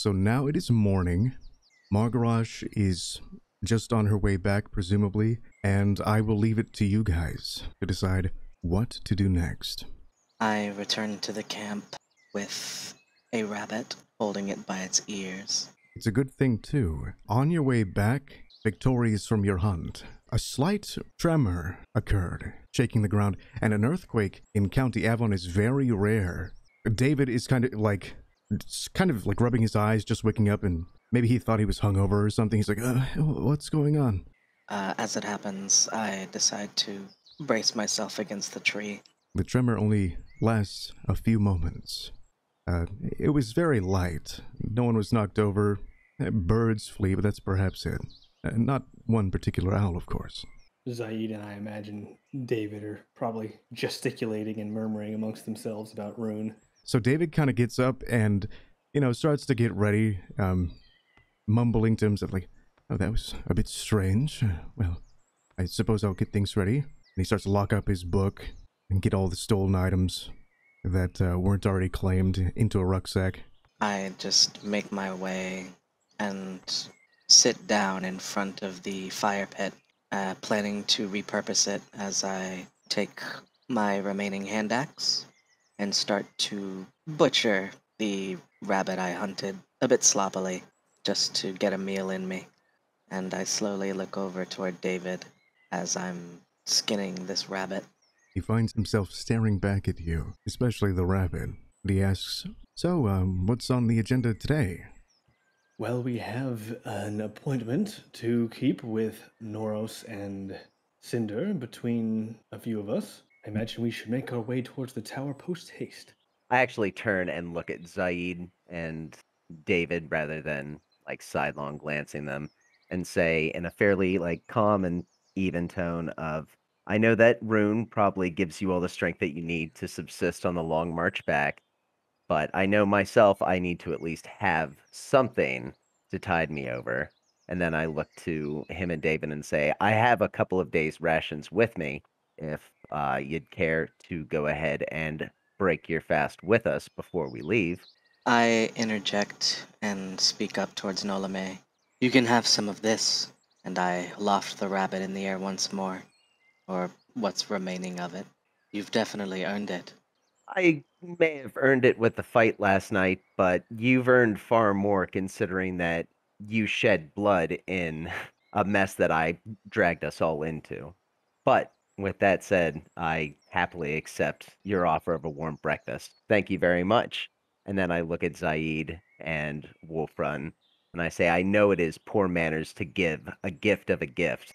So now it is morning. Margarash is just on her way back, presumably, and I will leave it to you guys to decide what to do next. I return to the camp with a rabbit holding it by its ears. It's a good thing, too. On your way back, victorious from your hunt, a slight tremor occurred, shaking the ground, and an earthquake in County Avon is very rare. David is kind of like, kind of like rubbing his eyes, just waking up, and maybe he thought he was hungover or something. He's like, uh, what's going on? Uh, as it happens, I decide to brace myself against the tree. The tremor only lasts a few moments. Uh, it was very light. No one was knocked over. Uh, Birds flee, but that's perhaps it. Uh, not one particular owl, of course. Zaid and I imagine David are probably gesticulating and murmuring amongst themselves about Rune. So David kind of gets up and, you know, starts to get ready, um, mumbling to himself, like, oh, that was a bit strange. Well, I suppose I'll get things ready. And he starts to lock up his book and get all the stolen items that uh, weren't already claimed into a rucksack. I just make my way and sit down in front of the fire pit, uh, planning to repurpose it as I take my remaining hand axe and start to butcher the rabbit I hunted a bit sloppily just to get a meal in me. And I slowly look over toward David as I'm skinning this rabbit. He finds himself staring back at you, especially the rabbit. And he asks, So, um, what's on the agenda today? Well, we have an appointment to keep with Noros and Cinder between a few of us. I imagine we should make our way towards the tower post haste. I actually turn and look at Zaid and David rather than like sidelong glancing them and say in a fairly like calm and even tone of I know that rune probably gives you all the strength that you need to subsist on the long march back, but I know myself I need to at least have something to tide me over. And then I look to him and David and say, I have a couple of days' rations with me if uh, you'd care to go ahead and break your fast with us before we leave. I interject and speak up towards Nolame. You can have some of this, and I loft the rabbit in the air once more, or what's remaining of it. You've definitely earned it. I may have earned it with the fight last night, but you've earned far more considering that you shed blood in a mess that I dragged us all into. But with that said, I happily accept your offer of a warm breakfast. Thank you very much. And then I look at Zaid and Wolfrun and I say, I know it is poor manners to give a gift of a gift,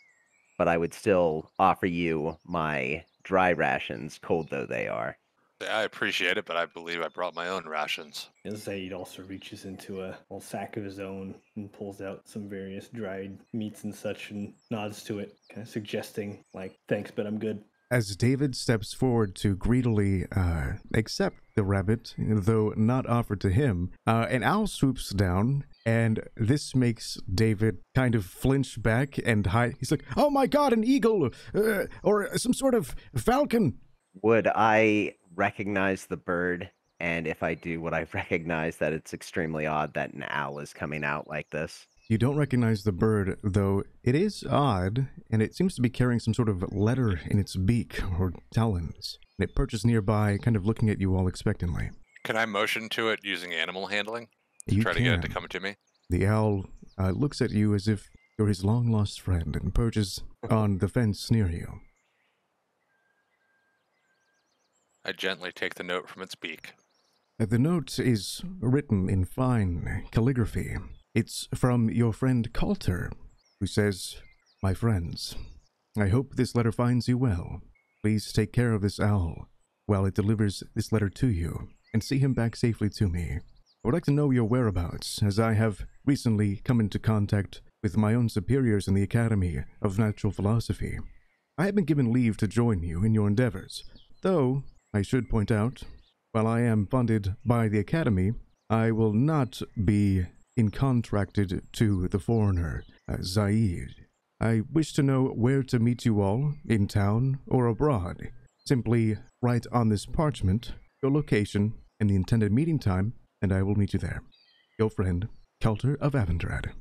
but I would still offer you my dry rations, cold though they are. I appreciate it, but I believe I brought my own rations. And Zaid also reaches into a little sack of his own and pulls out some various dried meats and such and nods to it, kind of suggesting, like, thanks, but I'm good. As David steps forward to greedily uh, accept the rabbit, though not offered to him, uh, an owl swoops down, and this makes David kind of flinch back and hide. He's like, "Oh my God, an eagle, uh, or some sort of falcon!" Would I recognize the bird? And if I do, would I recognize that it's extremely odd that an owl is coming out like this? You don't recognize the bird, though it is odd, and it seems to be carrying some sort of letter in its beak or talons. And it perches nearby, kind of looking at you all expectantly. Can I motion to it using animal handling? You Try to get it to come to me? The owl uh, looks at you as if you're his long lost friend and perches on the fence near you. I gently take the note from its beak. The note is written in fine calligraphy. It's from your friend Coulter, who says, My friends, I hope this letter finds you well. Please take care of this owl while it delivers this letter to you, and see him back safely to me. I would like to know your whereabouts, as I have recently come into contact with my own superiors in the Academy of Natural Philosophy. I have been given leave to join you in your endeavors, though I should point out while I am funded by the Academy, I will not be in contracted to the foreigner, uh, Zaid. I wish to know where to meet you all, in town or abroad. Simply write on this parchment your location and the intended meeting time, and I will meet you there. your friend, Coulter of Avondrad.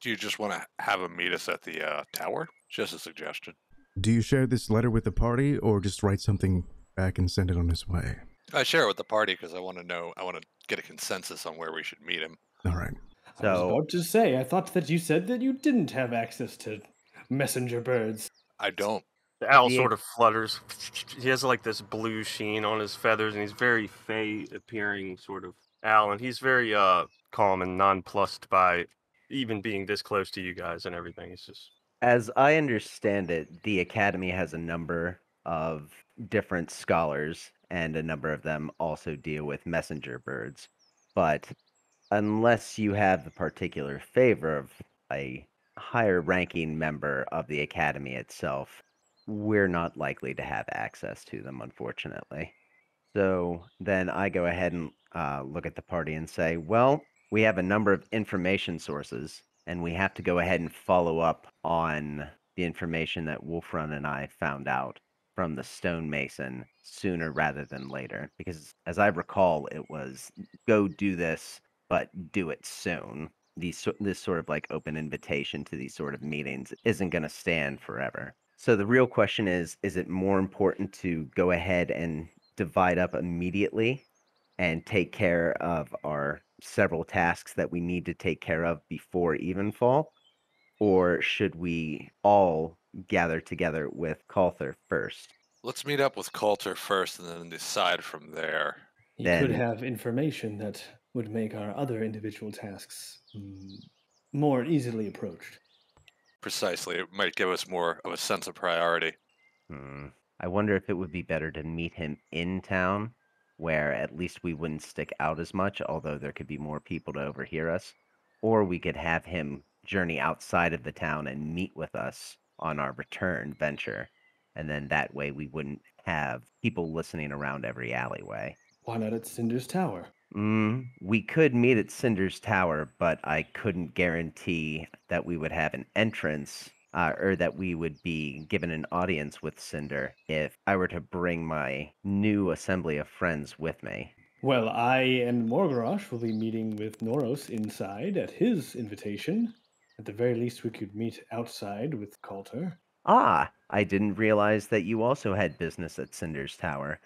Do you just want to have him meet us at the uh, tower? Just a suggestion. Do you share this letter with the party or just write something back and send it on his way? I share it with the party because I want to know. I want to get a consensus on where we should meet him. All right. So, I was So- about to say, I thought that you said that you didn't have access to messenger birds. I don't. The owl Yeah. sort of flutters. He has like this blue sheen on his feathers, and he's very fey appearing sort of owl, and he's very uh calm and nonplussed by even being this close to you guys and everything. It's just As I understand it, the Academy has a number of different scholars, and a number of them also deal with messenger birds. But unless you have the particular favor of a higher ranking member of the Academy itself, we're not likely to have access to them, unfortunately. So then I go ahead and uh, look at the party and say, well, we have a number of information sources, and we have to go ahead and follow up on the information that Wolfrun and I found out from the stonemason sooner rather than later. Because as I recall, it was go do this, but do it soon. These, this sort of like open invitation to these sort of meetings isn't going to stand forever. So the real question is is it more important to go ahead and divide up immediately and take care of our several tasks that we need to take care of before evenfall? Or should we all gather together with Coulter first? Let's meet up with Coulter first, and then decide from there. You could have information that would make our other individual tasks mm, more easily approached. Precisely, it might give us more of a sense of priority. Hmm. I wonder if it would be better to meet him in town, where at least we wouldn't stick out as much, although there could be more people to overhear us. Or we could have him journey outside of the town and meet with us on our return venture. And then that way we wouldn't have people listening around every alleyway. Why not at Cinder's Tower? Mm, we could meet at Cinder's Tower, but I couldn't guarantee that we would have an entrance uh, or that we would be given an audience with Cinder if I were to bring my new assembly of friends with me. Well, I and Morgarash will be meeting with Noros inside at his invitation. At the very least, we could meet outside with Coulter. Ah, I didn't realize that you also had business at Cinder's Tower.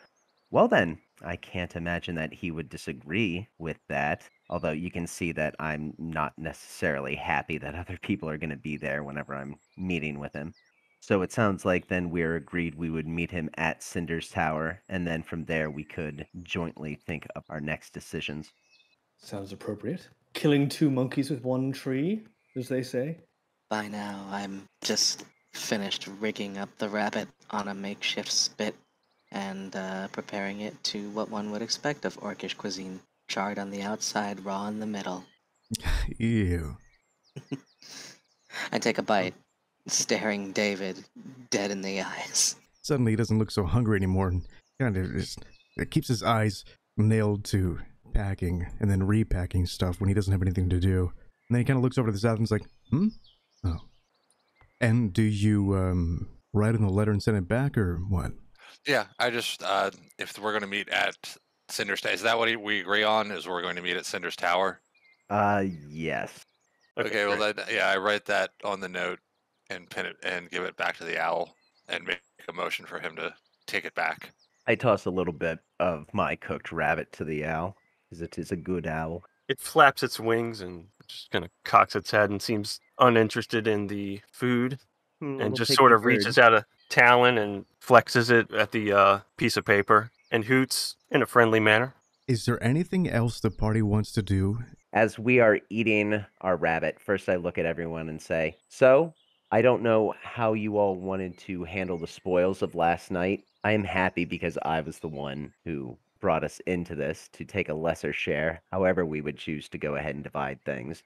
Well, then, I can't imagine that he would disagree with that. Although you can see that I'm not necessarily happy that other people are going to be there whenever I'm meeting with him. So it sounds like then we're agreed we would meet him at Cinder's Tower, and then from there we could jointly think of our next decisions. Sounds appropriate. Killing two monkeys with one tree, as they say. By now, I'm just finished rigging up the rabbit on a makeshift spit and uh, preparing it to what one would expect of orcish cuisine charred on the outside, raw in the middle. Ew. I take a bite, staring David dead in the eyes. Suddenly he doesn't look so hungry anymore and kind of just it keeps his eyes nailed to packing and then repacking stuff when he doesn't have anything to do. And then he kind of looks over to the south and and's like, hmm? Oh. And do you um write in the letter and send it back or what? Yeah, I just uh, if we're going to meet at Cinder's Tower, is that what we agree on? Is we're going to meet at Cinder's Tower? Uh, yes. Okay, well, great. then, yeah, I write that on the note and pin it and give it back to the owl and make a motion for him to take it back. I toss a little bit of my cooked rabbit to the owl, because it is a good owl. It flaps its wings and just kind of cocks its head and seems uninterested in the food Hmm, and just sort of bird. reaches out a talon and flexes it at the uh, piece of paper and hoots in a friendly manner. Is there anything else the party wants to do? As we are eating our rabbit, first I look at everyone and say, So, I don't know how you all wanted to handle the spoils of last night. I am happy because I was the one who brought us into this to take a lesser share, however, we would choose to go ahead and divide things.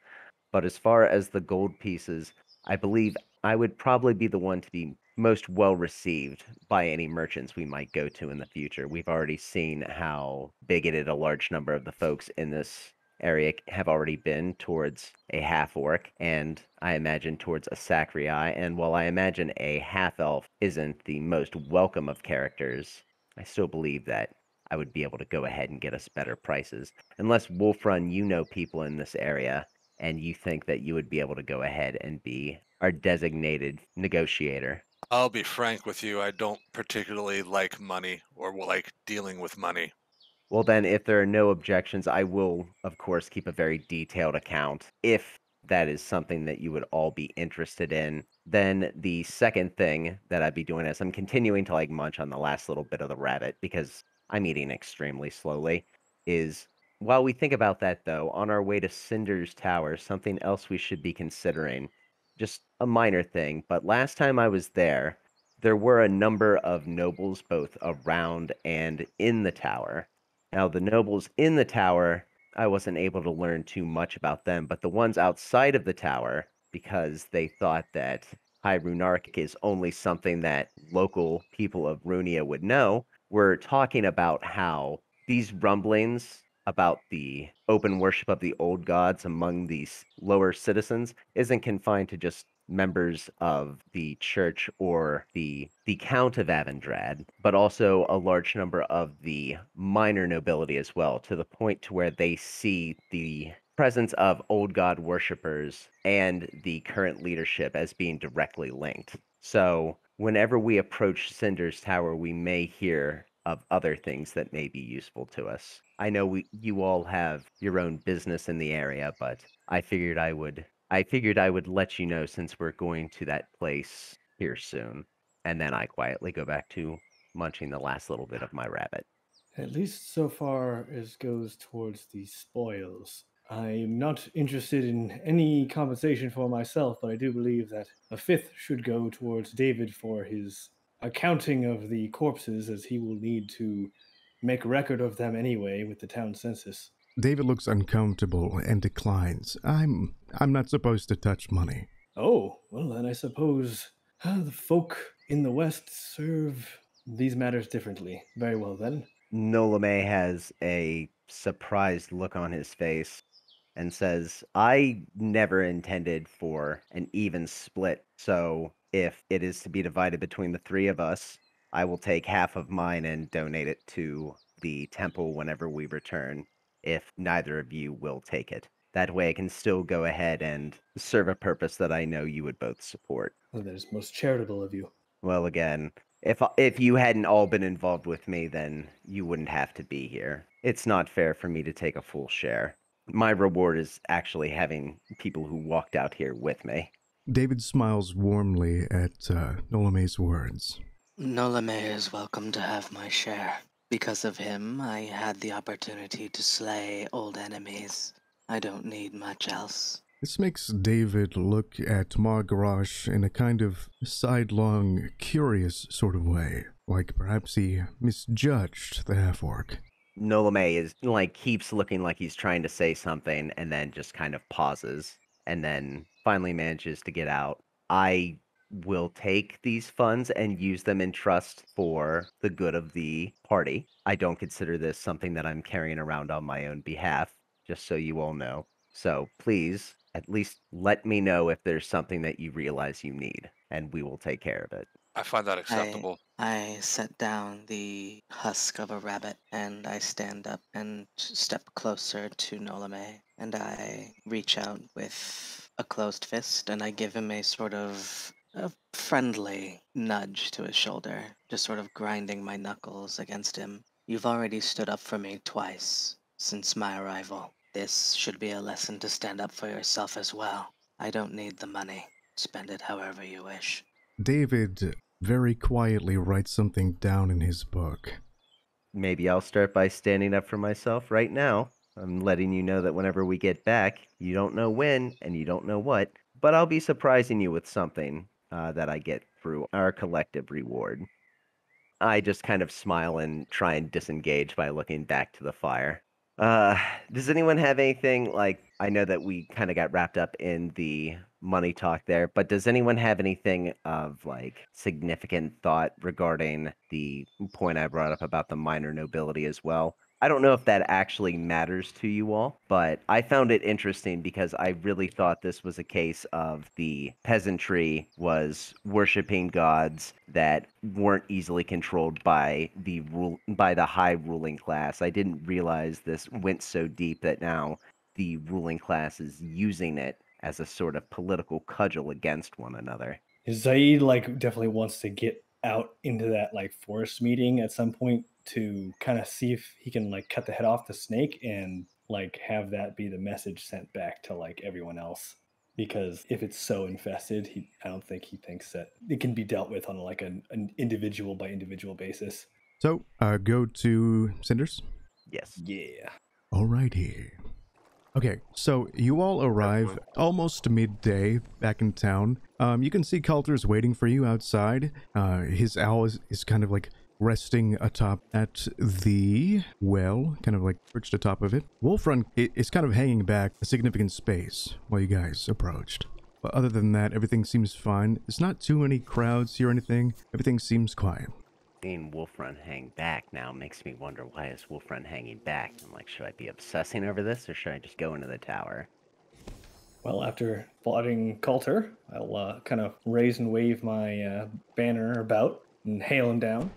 But as far as the gold pieces, I believe I would probably be the one to be most well received by any merchants we might go to in the future. We've already seen how bigoted a large number of the folks in this area have already been towards a half orc, and I imagine towards a Sacrii. And while I imagine a half elf isn't the most welcome of characters, I still believe that I would be able to go ahead and get us better prices. Unless Wolf Run, you know people in this area and you think that you would be able to go ahead and be our designated negotiator. I'll be frank with you. I don't particularly like money or like dealing with money. Well, then, if there are no objections, I will, of course, keep a very detailed account. If that is something that you would all be interested in, then the second thing that I'd be doing is I'm continuing to like munch on the last little bit of the rabbit because I'm eating extremely slowly. Is while we think about that, though, on our way to Cinder's Tower, something else we should be considering just a minor thing, but last time I was there, there were a number of nobles both around and in the tower. Now, the nobles in the tower, I wasn't able to learn too much about them, but the ones outside of the tower, because they thought that High Runark is only something that local people of Runia would know, were talking about how these rumblings about the open worship of the old gods among these lower citizens isn't confined to just members of the church or the the count of Avondrad, but also a large number of the minor nobility as well, to the point to where they see the presence of old god worshippers and the current leadership as being directly linked. So whenever we approach Cinder's Tower, we may hear of other things that may be useful to us. I know we you all have your own business in the area, but I figured I would I figured I would let you know since we're going to that place here soon. And then I quietly go back to munching the last little bit of my rabbit. At least so far as goes towards the spoils. I'm not interested in any compensation for myself, but I do believe that a fifth should go towards David for his accounting of the corpses, as he will need to make record of them anyway with the town census. David looks uncomfortable and declines. I'm I'm not supposed to touch money. Oh, well then I suppose uh, the folk in the west serve these matters differently. Very well then. Nolame has a surprised look on his face and says, I never intended for an even split. So if it is to be divided between the three of us, I will take half of mine and donate it to the temple whenever we return, if neither of you will take it. That way I can still go ahead and serve a purpose that I know you would both support. Well, that is most charitable of you. Well, again, if if you hadn't all been involved with me, then you wouldn't have to be here. It's not fair for me to take a full share. My reward is actually having people who walked out here with me. David smiles warmly at uh, Nolame's words. Nolame is welcome to have my share. Because of him, I had the opportunity to slay old enemies. I don't need much else. This makes David look at Margarash in a kind of sidelong, curious sort of way, like perhaps he misjudged the half orc. Nolame is like keeps looking like he's trying to say something and then just kind of pauses and then finally manages to get out. I will take these funds and use them in trust for the good of the party. I don't consider this something that I'm carrying around on my own behalf, just so you all know. So please, at least let me know if there's something that you realize you need, and we will take care of it. I find that acceptable. I set down the husk of a rabbit and I stand up and step closer to Nolame and I reach out with a closed fist and I give him a sort of a friendly nudge to his shoulder, just sort of grinding my knuckles against him. You've already stood up for me twice since my arrival. This should be a lesson to stand up for yourself as well. I don't need the money. Spend it however you wish. David very quietly writes something down in his book. Maybe I'll start by standing up for myself right now. I'm letting you know that whenever we get back, you don't know when and you don't know what, but I'll be surprising you with something uh, that I get through our collective reward. I just kind of smile and try and disengage by looking back to the fire. Uh, does anyone have anything like I know that we kind of got wrapped up in the money talk there, but does anyone have anything of like significant thought regarding the point I brought up about the minor nobility as well? I don't know if that actually matters to you all, but I found it interesting because I really thought this was a case of the peasantry was worshiping gods that weren't easily controlled by the rule by the high ruling class. I didn't realize this went so deep that now the ruling class is using it as a sort of political cudgel against one another. Zaid like definitely wants to get out into that like forest meeting at some point to kind of see if he can like cut the head off the snake and like have that be the message sent back to like everyone else because if it's so infested he i don't think he thinks that it can be dealt with on like an, an individual by individual basis So, uh, go to Cinders. Yes. yeah Alrighty. Okay, so you all arrive almost midday back in town. Um, you can see Coulter's waiting for you outside. Uh, his owl is, is kind of like resting atop at the well, kind of like perched atop of it. Wolfrun is kind of hanging back a significant space while you guys approached. But other than that, everything seems fine. There's not too many crowds here or anything. Everything seems quiet. Seeing Wolfrun hang back now makes me wonder why is Wolfrun hanging back? I'm like, should I be obsessing over this or should I just go into the tower? well after plotting coulter i'll uh, kind of raise and wave my uh, banner about and hail him down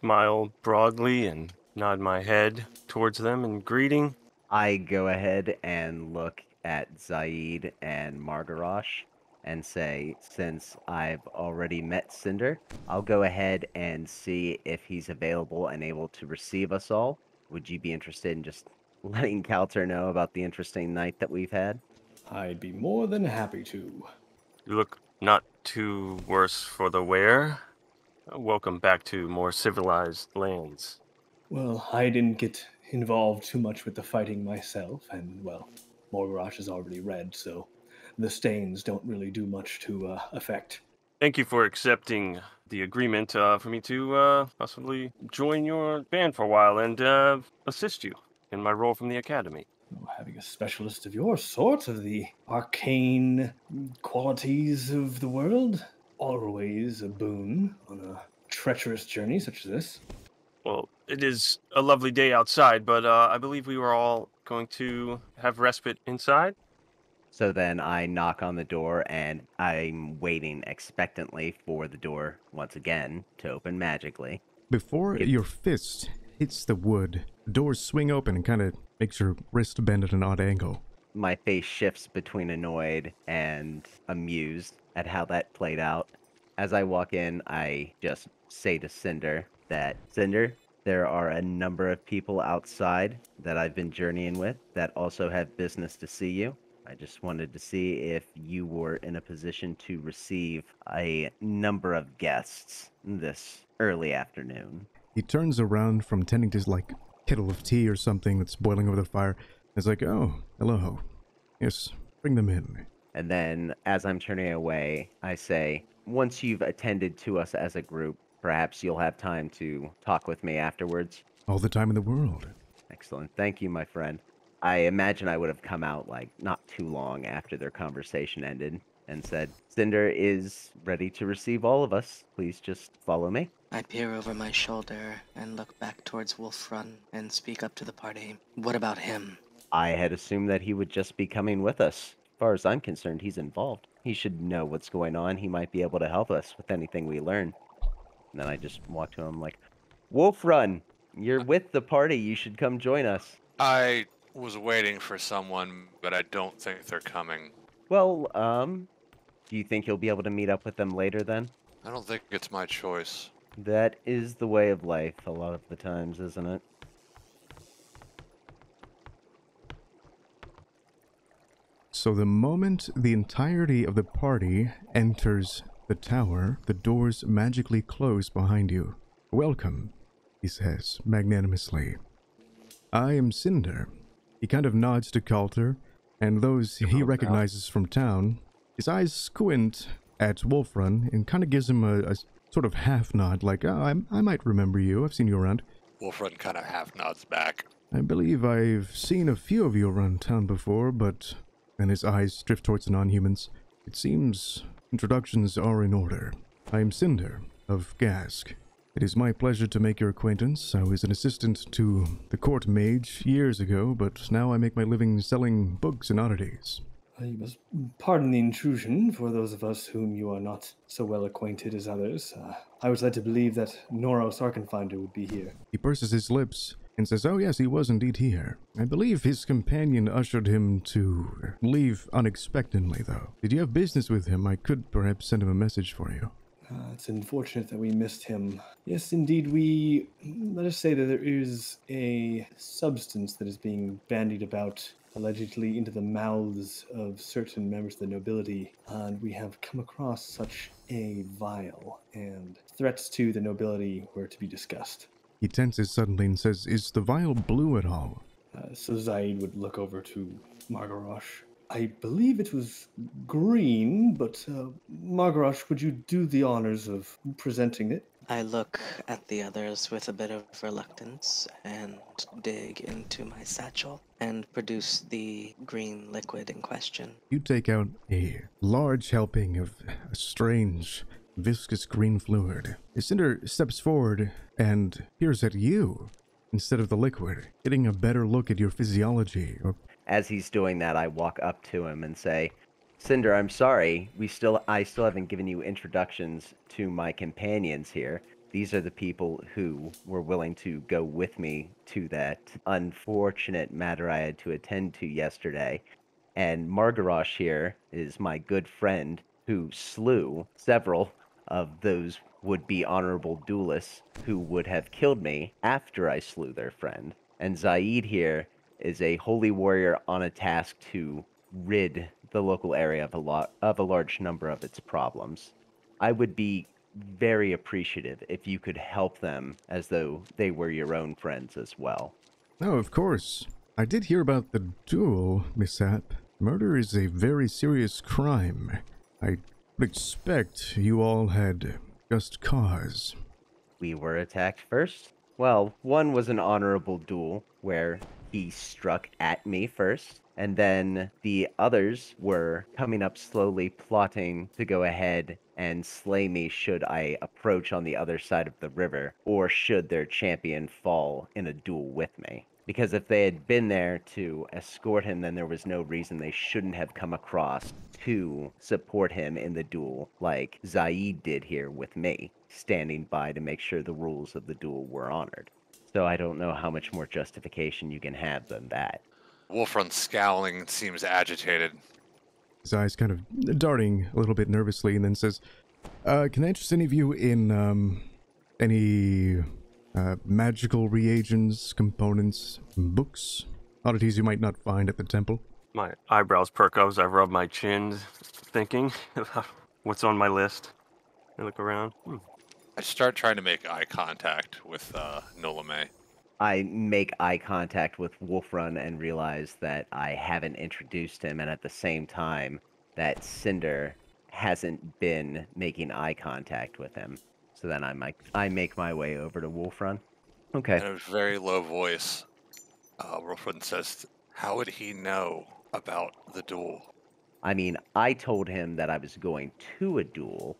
Smile broadly and nod my head towards them in greeting. I go ahead and look at Zaid and Margarash and say, since I've already met Cinder, I'll go ahead and see if he's available and able to receive us all. Would you be interested in just letting Coulter know about the interesting night that we've had? i'd be more than happy to You look not too worse for the wear. Welcome back to more civilized lands. Well, I didn't get involved too much with the fighting myself, and well, Morgarash is already red, so the stains don't really do much to uh, affect. Thank you for accepting the agreement uh, for me to uh, possibly join your band for a while and uh, assist you in my role from the academy. Having a specialist of your sort, of the arcane qualities of the world, always a boon on a treacherous journey such as this. Well, it is a lovely day outside, but uh, I believe we were all going to have respite inside. So then I knock on the door and I'm waiting expectantly for the door once again to open magically. Before It- your fist hits the wood, doors swing open and kind of makes your wrist bend at an odd angle. my face shifts between annoyed and amused at how that played out. As I walk in, I just say to Cinder that Cinder, there are a number of people outside that I've been journeying with that also have business to see you. I just wanted to see if you were in a position to receive a number of guests this early afternoon. He turns around from tending to his like kettle of tea or something that's boiling over the fire. And is like, oh, hello. Yes, bring them in. And then as I'm turning away, I say, once you've attended to us as a group, perhaps you'll have time to talk with me afterwards. All the time in the world. Excellent. Thank you, my friend. I imagine I would have come out like not too long after their conversation ended and said, Cinder is ready to receive all of us. Please just follow me. I peer over my shoulder and look back towards Wolf Run and speak up to the party. What about him? I had assumed that he would just be coming with us. As far as I'm concerned, he's involved. He should know what's going on. He might be able to help us with anything we learn. And then I just walk to him like, Wolf Run, you're uh, with the party. You should come join us. I was waiting for someone, but I don't think they're coming. Well, um, do you think you'll be able to meet up with them later then? I don't think it's my choice. That is the way of life a lot of the times, isn't it? So the moment the entirety of the party enters the tower, the doors magically close behind you. Welcome, he says magnanimously. I am Cinder. He kind of nods to Coulter and those he recognizes from town. His eyes squint at Wolfrun and kind of gives him a, a sort of half nod, like, oh, I, I might remember you. I've seen you around. Wolfrun kind of half nods back. I believe I've seen a few of you around town before, but. And his eyes drift towards the non humans. It seems introductions are in order. I am Cinder of Gask, It is my pleasure to make your acquaintance. I was an assistant to the court mage years ago, but now I make my living selling books and oddities. You must pardon the intrusion for those of us whom you are not so well acquainted as others. Uh, I was led to believe that Noros Arkenfinder would be here. He purses his lips and says, Oh, yes, he was indeed here. I believe his companion ushered him to leave unexpectedly, though. Did you have business with him? I could perhaps send him a message for you. Uh, it's unfortunate that we missed him. Yes, indeed, we. Let us say that there is a substance that is being bandied about, allegedly into the mouths of certain members of the nobility, and we have come across such a vial, and threats to the nobility were to be discussed. He tenses suddenly and says, Is the vial blue at all? Uh, so Zaid would look over to Margarosh. I believe it was green, but uh, Margarosh, would you do the honors of presenting it? I look at the others with a bit of reluctance and dig into my satchel and produce the green liquid in question. You take out a large helping of a strange, viscous green fluid. Cinder steps forward and peers at you instead of the liquid, getting a better look at your physiology. Or As he's doing that, I walk up to him and say, Cinder, I'm sorry. We still I still haven't given you introductions to my companions here. These are the people who were willing to go with me to that unfortunate matter I had to attend to yesterday. And Margarosh here is my good friend who slew several of those would be honorable duelists who would have killed me after I slew their friend. And Zaid here is a holy warrior on a task to rid the local area of a lot of a large number of its problems. I would be very appreciative if you could help them as though they were your own friends as well. Oh, of course. I did hear about the duel, Miss Sapp. Murder is a very serious crime. I expect you all had just cause. We were attacked first. Well, one was an honorable duel where he struck at me first, and then the others were coming up slowly, plotting to go ahead and slay me should I approach on the other side of the river, or should their champion fall in a duel with me. Because if they had been there to escort him, then there was no reason they shouldn't have come across to support him in the duel, like Zaid did here with me, standing by to make sure the rules of the duel were honored. So I don't know how much more justification you can have than that. Wolfrun scowling seems agitated. His eyes kind of darting a little bit nervously, and then says, uh, Can I interest any of you in um, any uh, magical reagents, components, books, oddities you might not find at the temple? My eyebrows perk up as I rub my chin, thinking about what's on my list. I look around. Hmm. I start trying to make eye contact with uh, Nolame. I make eye contact with Wolfrun and realize that I haven't introduced him, and at the same time, that Cinder hasn't been making eye contact with him. So then I make, I make my way over to Wolfrun. Okay. In a very low voice, uh, Wolfrun says, How would he know about the duel? I mean, I told him that I was going to a duel,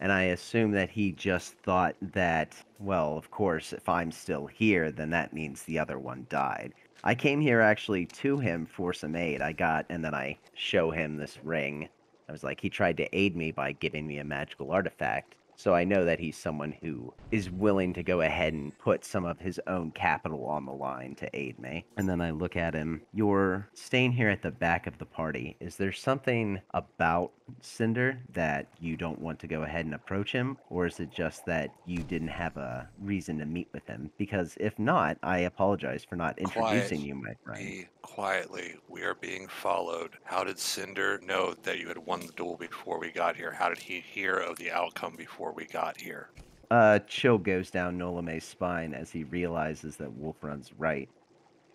and I assume that he just thought that, well, of course, if I'm still here, then that means the other one died. I came here actually to him for some aid. I got, and then I show him this ring. I was like, he tried to aid me by giving me a magical artifact. So I know that he's someone who is willing to go ahead and put some of his own capital on the line to aid me. And then I look at him. You're staying here at the back of the party. Is there something about Cinder that you don't want to go ahead and approach him? Or is it just that you didn't have a reason to meet with him? Because if not, I apologize for not introducing Quiet. you, my friend. Be quietly. We are being followed. How did Cinder know that you had won the duel before we got here? How did he hear of the outcome before we got here? Uh, chill goes down Nolame's spine as he realizes that Wolfrun's right.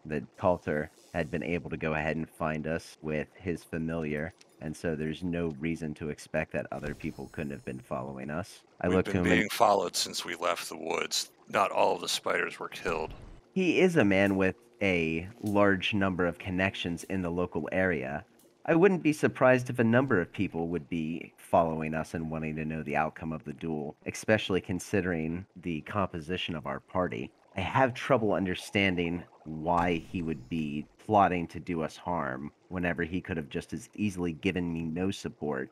That Coulter had been able to go ahead and find us with his familiar, and so there's no reason to expect that other people couldn't have been following us. I We've look to been him being and followed since we left the woods. Not all of the spiders were killed. he is a man with a large number of connections in the local area. I wouldn't be surprised if a number of people would be following us and wanting to know the outcome of the duel, especially considering the composition of our party. I have trouble understanding why he would be plotting to do us harm whenever he could have just as easily given me no support.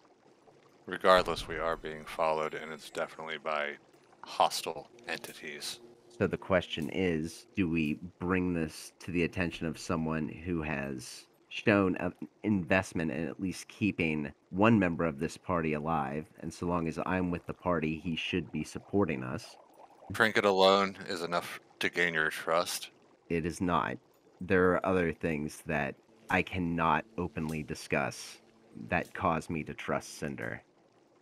Regardless, we are being followed, and it's definitely by hostile entities. So the question is do we bring this to the attention of someone who has shown an investment in at least keeping one member of this party alive? And so long as I'm with the party, he should be supporting us. Trinket alone is enough to gain your trust. It is not. There are other things that I cannot openly discuss that cause me to trust Cinder.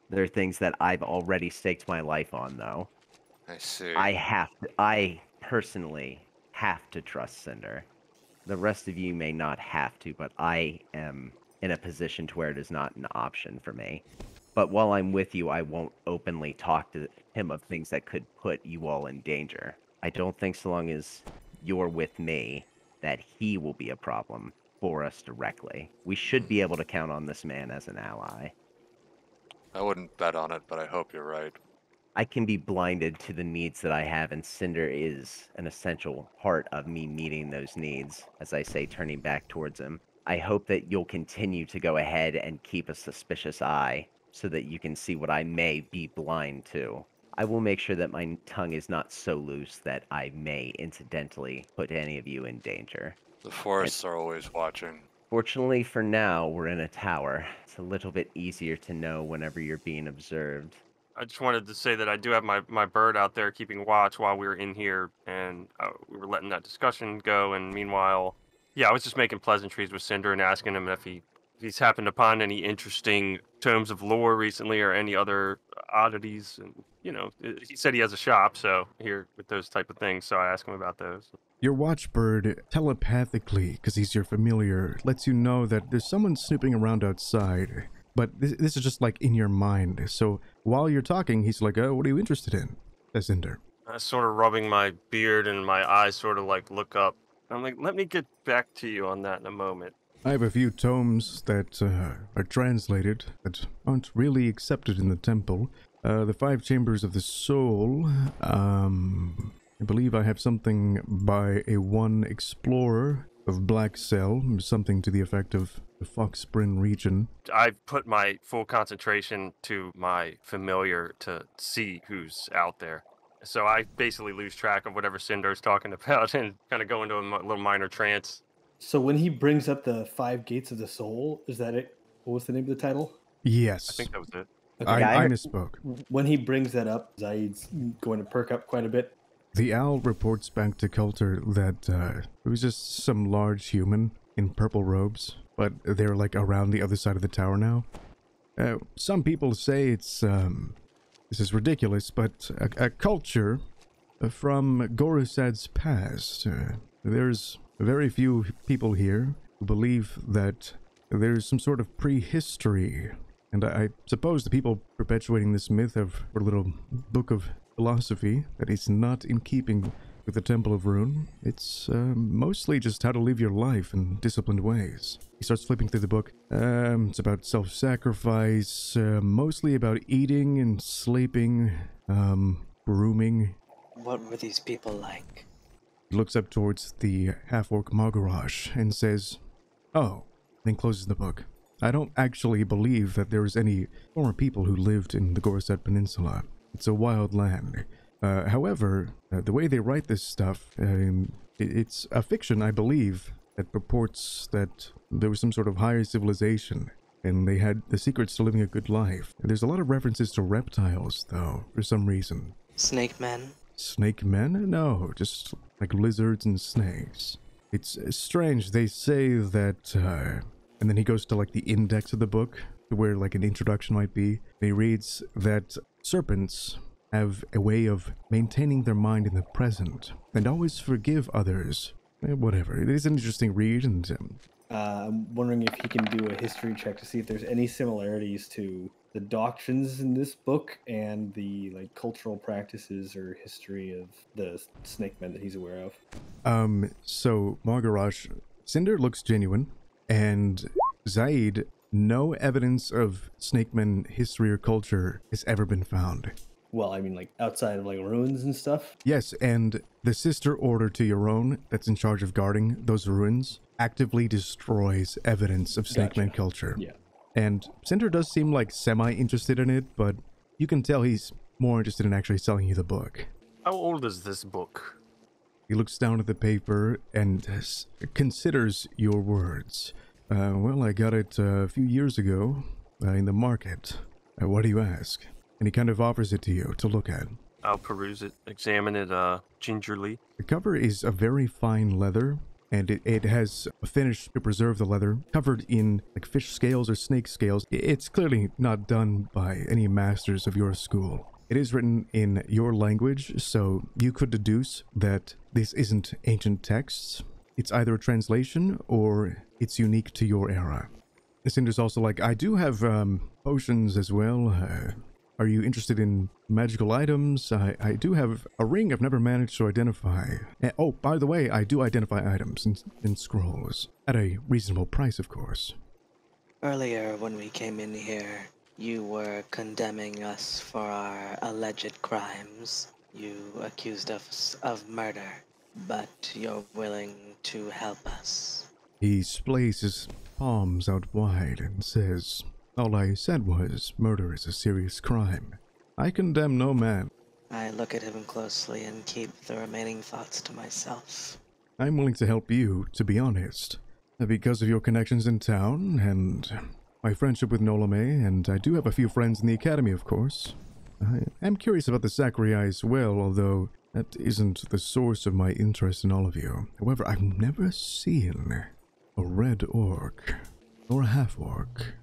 There are things that I've already staked my life on, though. I see. I have to, I personally have to trust Cinder. The rest of you may not have to, but I am in a position to where it is not an option for me. But while I'm with you, I won't openly talk to him of things that could put you all in danger. I don't think so long as you're with me that he will be a problem for us directly. We should be able to count on this man as an ally. I wouldn't bet on it, but I hope you're right. I can be blinded to the needs that I have, and Cinder is an essential part of me meeting those needs, as I say, turning back towards him. I hope that you'll continue to go ahead and keep a suspicious eye so that you can see what I may be blind to. I will make sure that my tongue is not so loose that I may incidentally put any of you in danger. The forests are always watching. Fortunately for now, we're in a tower. It's a little bit easier to know whenever you're being observed. I just wanted to say that I do have my, my bird out there keeping watch while we were in here, and uh, we were letting that discussion go. And meanwhile, yeah, I was just making pleasantries with Cinder and asking him if he if he's happened upon any interesting tomes of lore recently or any other oddities. And you know, he said he has a shop, so here with those type of things. So I asked him about those. Your watchbird telepathically, because he's your familiar, lets you know that there's someone snooping around outside. But this, this is just like in your mind. So while you're talking, he's like, "Oh, what are you interested in?" Says Cinder. I sort of rubbing my beard and my eyes sort of like look up. I'm like, let me get back to you on that in a moment. I have a few tomes that uh, are translated that aren't really accepted in the temple. Uh, the Five Chambers of the Soul. Um, I believe I have something by a one explorer of Black Cell, something to the effect of the Foxbrin region. I've put my full concentration to my familiar to see who's out there. So I basically lose track of whatever Cinder's talking about and kind of go into a little minor trance. So when he brings up the five gates of the soul, is that it? What was the name of the title? Yes, I think that was it. I, I I misspoke. When he brings that up, Zaid's going to perk up quite a bit. The owl reports back to Coulter that uh, it was just some large human in purple robes, but they're like around the other side of the tower now. Uh, some people say it's um, this is ridiculous, but a, a culture from Gorisad's past. Uh, there's very few people here who believe that there's some sort of prehistory, and I, I suppose the people perpetuating this myth have a little book of philosophy that is not in keeping with the Temple of Rune. It's uh, mostly just how to live your life in disciplined ways. He starts flipping through the book. Um, it's about self-sacrifice, uh, mostly about eating and sleeping, um, grooming. What were these people like? He looks up towards the half-orc Mogarash and says, "Oh," then closes the book. I don't actually believe that there was any former people who lived in the Gorisat Peninsula. It's a wild land. Uh, however, uh, the way they write this stuff, um, it, it's a fiction, I believe, that purports that there was some sort of higher civilization and they had the secrets to living a good life. There's a lot of references to reptiles, though, for some reason. Snake men? Snake men? No, just like lizards and snakes. It's uh, strange. They say that, uh, and then he goes to like the index of the book, where like an introduction might be. He reads that serpents have a way of maintaining their mind in the present and always forgive others. Eh, whatever. It is an interesting read, and um, Uh, I'm wondering if he can do a history check to see if there's any similarities to the doctrines in this book and the like cultural practices or history of the snake men that he's aware of. Um, so Margarash, Cinder looks genuine, and Zaid, no evidence of snake men history or culture has ever been found. Well, I mean, like outside of like ruins and stuff. Yes, and the sister order to your own that's in charge of guarding those ruins actively destroys evidence of snakeman Gotcha. culture. Yeah. And Cinder does seem like semi interested in it, but you can tell he's more interested in actually selling you the book. How old is this book? He looks down at the paper and s- considers your words. Uh, well, I got it uh, a few years ago uh, in the market. Uh, what do you ask? And he kind of offers it to you to look at. I'll peruse it, examine it uh, gingerly. The cover is a very fine leather, and it, it has a finish to preserve the leather, covered in like fish scales or snake scales. It's clearly not done by any masters of your school. It is written in your language, so you could deduce that this isn't ancient texts. It's either a translation or it's unique to your era. Cinder's also like, I do have um, potions as well. Uh, are you interested in magical items? I, I do have a ring I've never managed to identify. Eh, oh, by the way, I do identify items in, in scrolls. At a reasonable price, of course. Earlier, when we came in here, you were condemning us for our alleged crimes. You accused us of murder, but you're willing to help us. He splays his palms out wide and says, All I said was, murder is a serious crime. I condemn no man. I look at him closely and keep the remaining thoughts to myself. I'm willing to help you, to be honest. Because of your connections in town and my friendship with Nolame, and I do have a few friends in the academy, of course. I am curious about the Zachary as well, although that isn't the source of my interest in all of you. However, I've never seen a red orc or a half orc.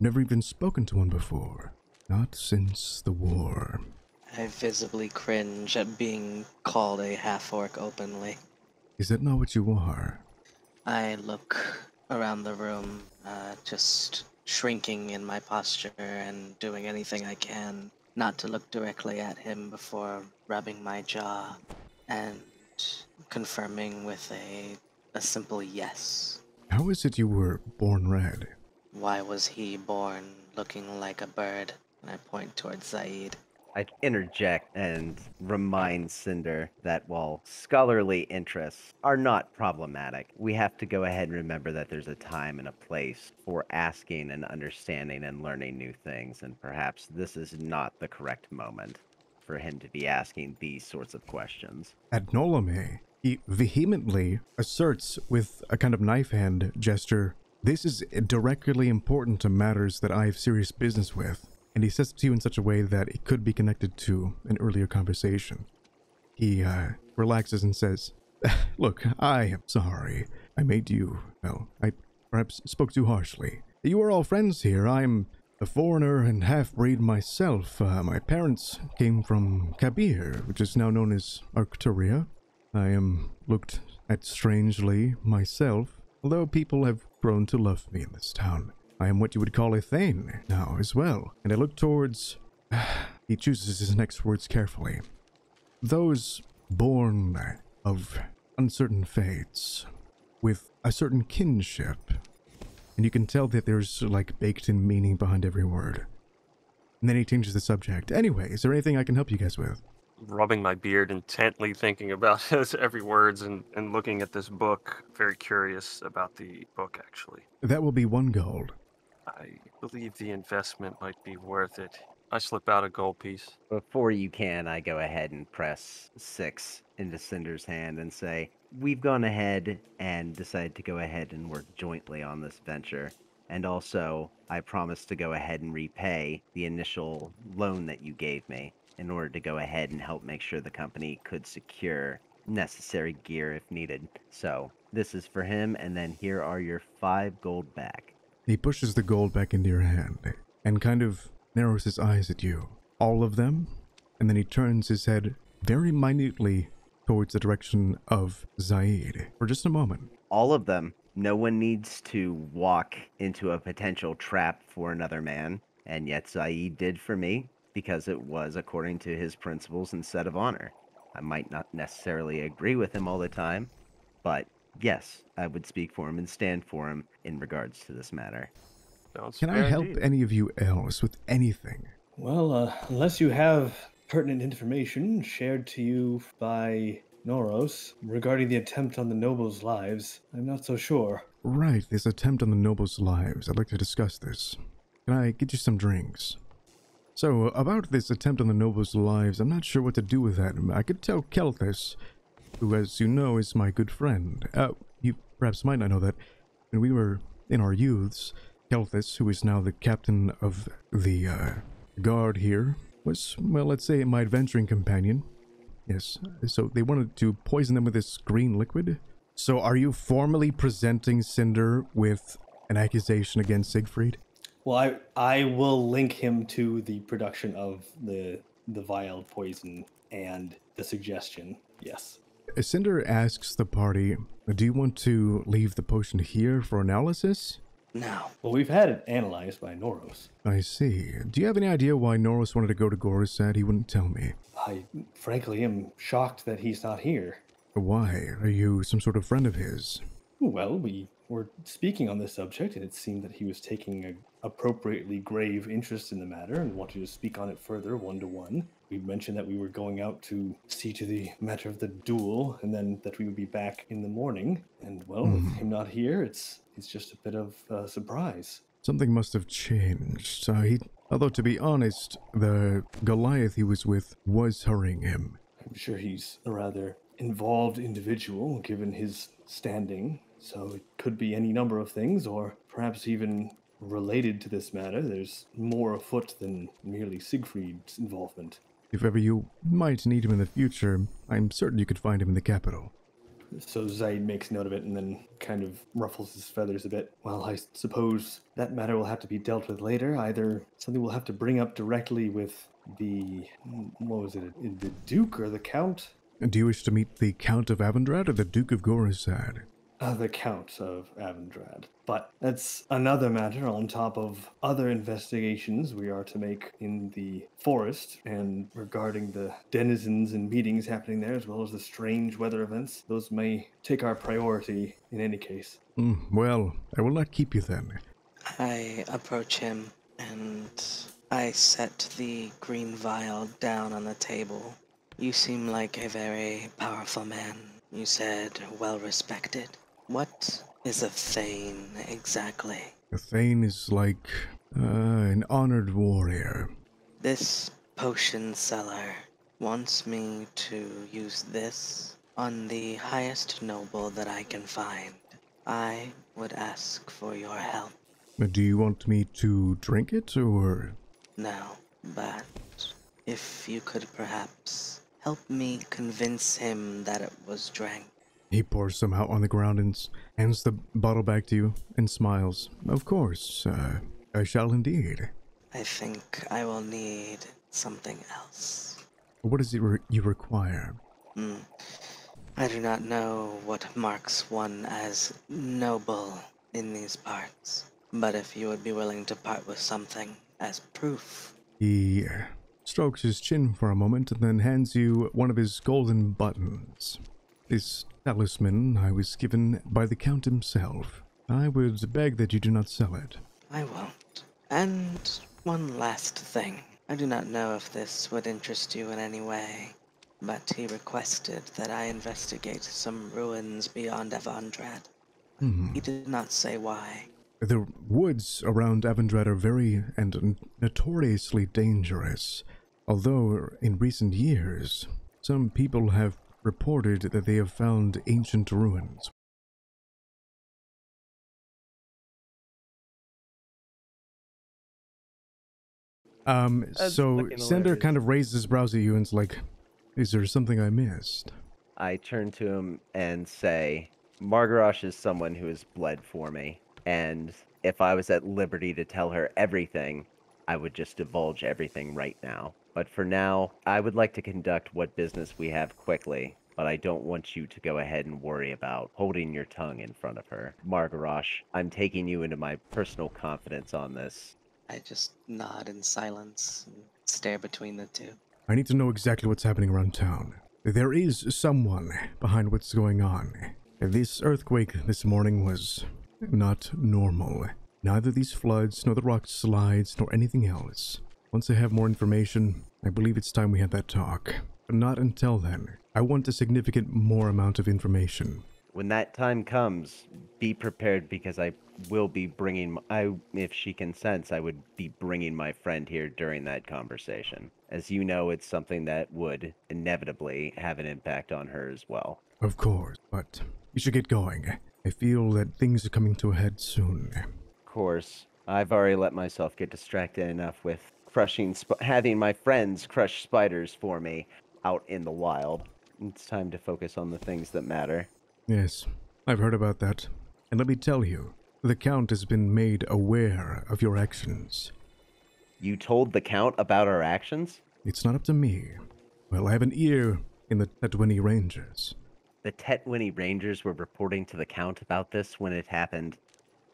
Never even spoken to one before. Not since the war. I visibly cringe at being called a half orc openly. Is that not what you are? I look around the room, uh, just shrinking in my posture and doing anything I can not to look directly at him before rubbing my jaw and confirming with a, a simple yes. How is it you were born red? Why was he born looking like a bird? And I point towards Zaid. I interject and remind Cinder that while scholarly interests are not problematic, we have to go ahead and remember that there's a time and a place for asking and understanding and learning new things, and perhaps this is not the correct moment for him to be asking these sorts of questions. At Nolame, eh? he vehemently asserts with a kind of knife hand gesture, This is directly important to matters that I have serious business with. And he says it to you in such a way that it could be connected to an earlier conversation. He uh, relaxes and says, Look, I am sorry. I made you, well, I perhaps spoke too harshly. You are all friends here. I'm a foreigner and half breed myself. Uh, my parents came from Kabir, which is now known as Arcturia. I am looked at strangely myself, although people have grown to love me in this town. I am what you would call a Thane now as well, and I look towards. he chooses his next words carefully. Those born of uncertain fates, with a certain kinship, and you can tell that there's like baked in meaning behind every word. And then he changes the subject. Anyway, is there anything I can help you guys with? Rubbing my beard, intently thinking about his every words and, and looking at this book. Very curious about the book, actually. That will be one gold. I believe the investment might be worth it. I slip out a gold piece. Before you can, I go ahead and press six into Cinder's hand and say, We've gone ahead and decided to go ahead and work jointly on this venture. And also, I promise to go ahead and repay the initial loan that you gave me in order to go ahead and help make sure the company could secure necessary gear if needed. So, this is for him, and then here are your five gold back. He pushes the gold back into your hand and kind of narrows his eyes at you. All of them? And then he turns his head very minutely towards the direction of Zaid for just a moment. all of them. No one needs to walk into a potential trap for another man, and yet Zaid did for me because it was according to his principles and set of honor. I might not necessarily agree with him all the time, but yes, I would speak for him and stand for him in regards to this matter. Sounds Can I help indeed. any of you else with anything? Well, uh, unless you have pertinent information shared to you by Noros regarding the attempt on the nobles' lives, I'm not so sure. Right, this attempt on the nobles' lives. I'd like to discuss this. Can I get you some drinks? So, about this attempt on the nobles' lives, I'm not sure what to do with that. I could tell Kelthus, who, as you know, is my good friend. Uh, you perhaps might not know that when we were in our youths, Kelthus, who is now the captain of the uh, guard here, was, well, let's say, my adventuring companion. Yes, so they wanted to poison them with this green liquid. So are you formally presenting Cinder with an accusation against Siegfried? Well, I I will link him to the production of the the vial poison and the suggestion. Yes. Cinder asks the party, do you want to leave the potion here for analysis? No. Well, we've had it analyzed by Noros. I see. Do you have any idea why Noros wanted to go to Gorisad? He wouldn't tell me. I frankly am shocked that he's not here. Why? Are you some sort of friend of his? Well, we were speaking on this subject, and it seemed that he was taking a appropriately grave interest in the matter and wanted to speak on it further, one to one. We mentioned that we were going out to see to the matter of the duel, and then that we would be back in the morning. And well, with him not here, it's it's just a bit of a surprise. Something must have changed. Uh, he, although to be honest, the Goliath he was with was hurrying him. I'm sure he's a rather involved individual, given his standing. So it could be any number of things, or perhaps even related to this matter. There's more afoot than merely Siegfried's involvement. If ever you might need him in the future, I'm certain you could find him in the capital. So Zaid makes note of it and then kind of ruffles his feathers a bit. Well, I suppose that matter will have to be dealt with later. Either something we'll have to bring up directly with the what was it, the Duke or the Count? Do you wish to meet the Count of Avondrad or the Duke of Gorisad? Uh, the Count of Avondrad. But that's another matter on top of other investigations we are to make in the forest and regarding the denizens and meetings happening there, as well as the strange weather events. Those may take our priority in any case. Hmm, well, I will not keep you then. I approach him and I set the green vial down on the table. You seem like a very powerful man. You said well respected. What is a Thane exactly? A Thane is like uh, an honored warrior. This potion seller wants me to use this on the highest noble that I can find. I would ask for your help. Do you want me to drink it or. No, but if you could perhaps help me convince him that it was drank. He pours some out on the ground and hands the bottle back to you and smiles. Of course, uh, I shall indeed. I think I will need something else. What is it re- you require? Hmm. I do not know what marks one as noble in these parts, but if you would be willing to part with something as proof, He uh, strokes his chin for a moment and then hands you one of his golden buttons. This talisman I was given by the Count himself. I would beg that you do not sell it. I won't. And one last thing. I do not know if this would interest you in any way, but he requested that I investigate some ruins beyond Avondrad. Hmm. He did not say why. The woods around Avondrad are very and notoriously dangerous. Although, in recent years, some people have reported that they have found ancient ruins. Um, That's so Cinder kind of raises his brows at you and's like, Is there something I missed? I turn to him and say, Margarosh is someone who has bled for me. And if I was at liberty to tell her everything, I would just divulge everything right now. But for now, I would like to conduct what business we have quickly. But I don't want you to go ahead and worry about holding your tongue in front of her. Margarosh, I'm taking you into my personal confidence on this. I just nod in silence and stare between the two. I need to know exactly what's happening around town. There is someone behind what's going on. This earthquake this morning was not normal. Neither these floods, nor the rock slides, nor anything else. Once I have more information, I believe it's time we had that talk. But not until then. I want a significant more amount of information. When that time comes, be prepared because I will be bringing. I, if she consents, I would be bringing my friend here during that conversation. As you know, it's something that would inevitably have an impact on her as well. Of course, but you should get going. I feel that things are coming to a head soon. Of course, I've already let myself get distracted enough with crushing, sp- having my friends crush spiders for me out in the wild. It's time to focus on the things that matter. Yes, I've heard about that. And let me tell you, the Count has been made aware of your actions. You told the Count about our actions? It's not up to me. Well, I have an ear in the Tetwini Rangers. The Tetwini Rangers were reporting to the Count about this when it happened.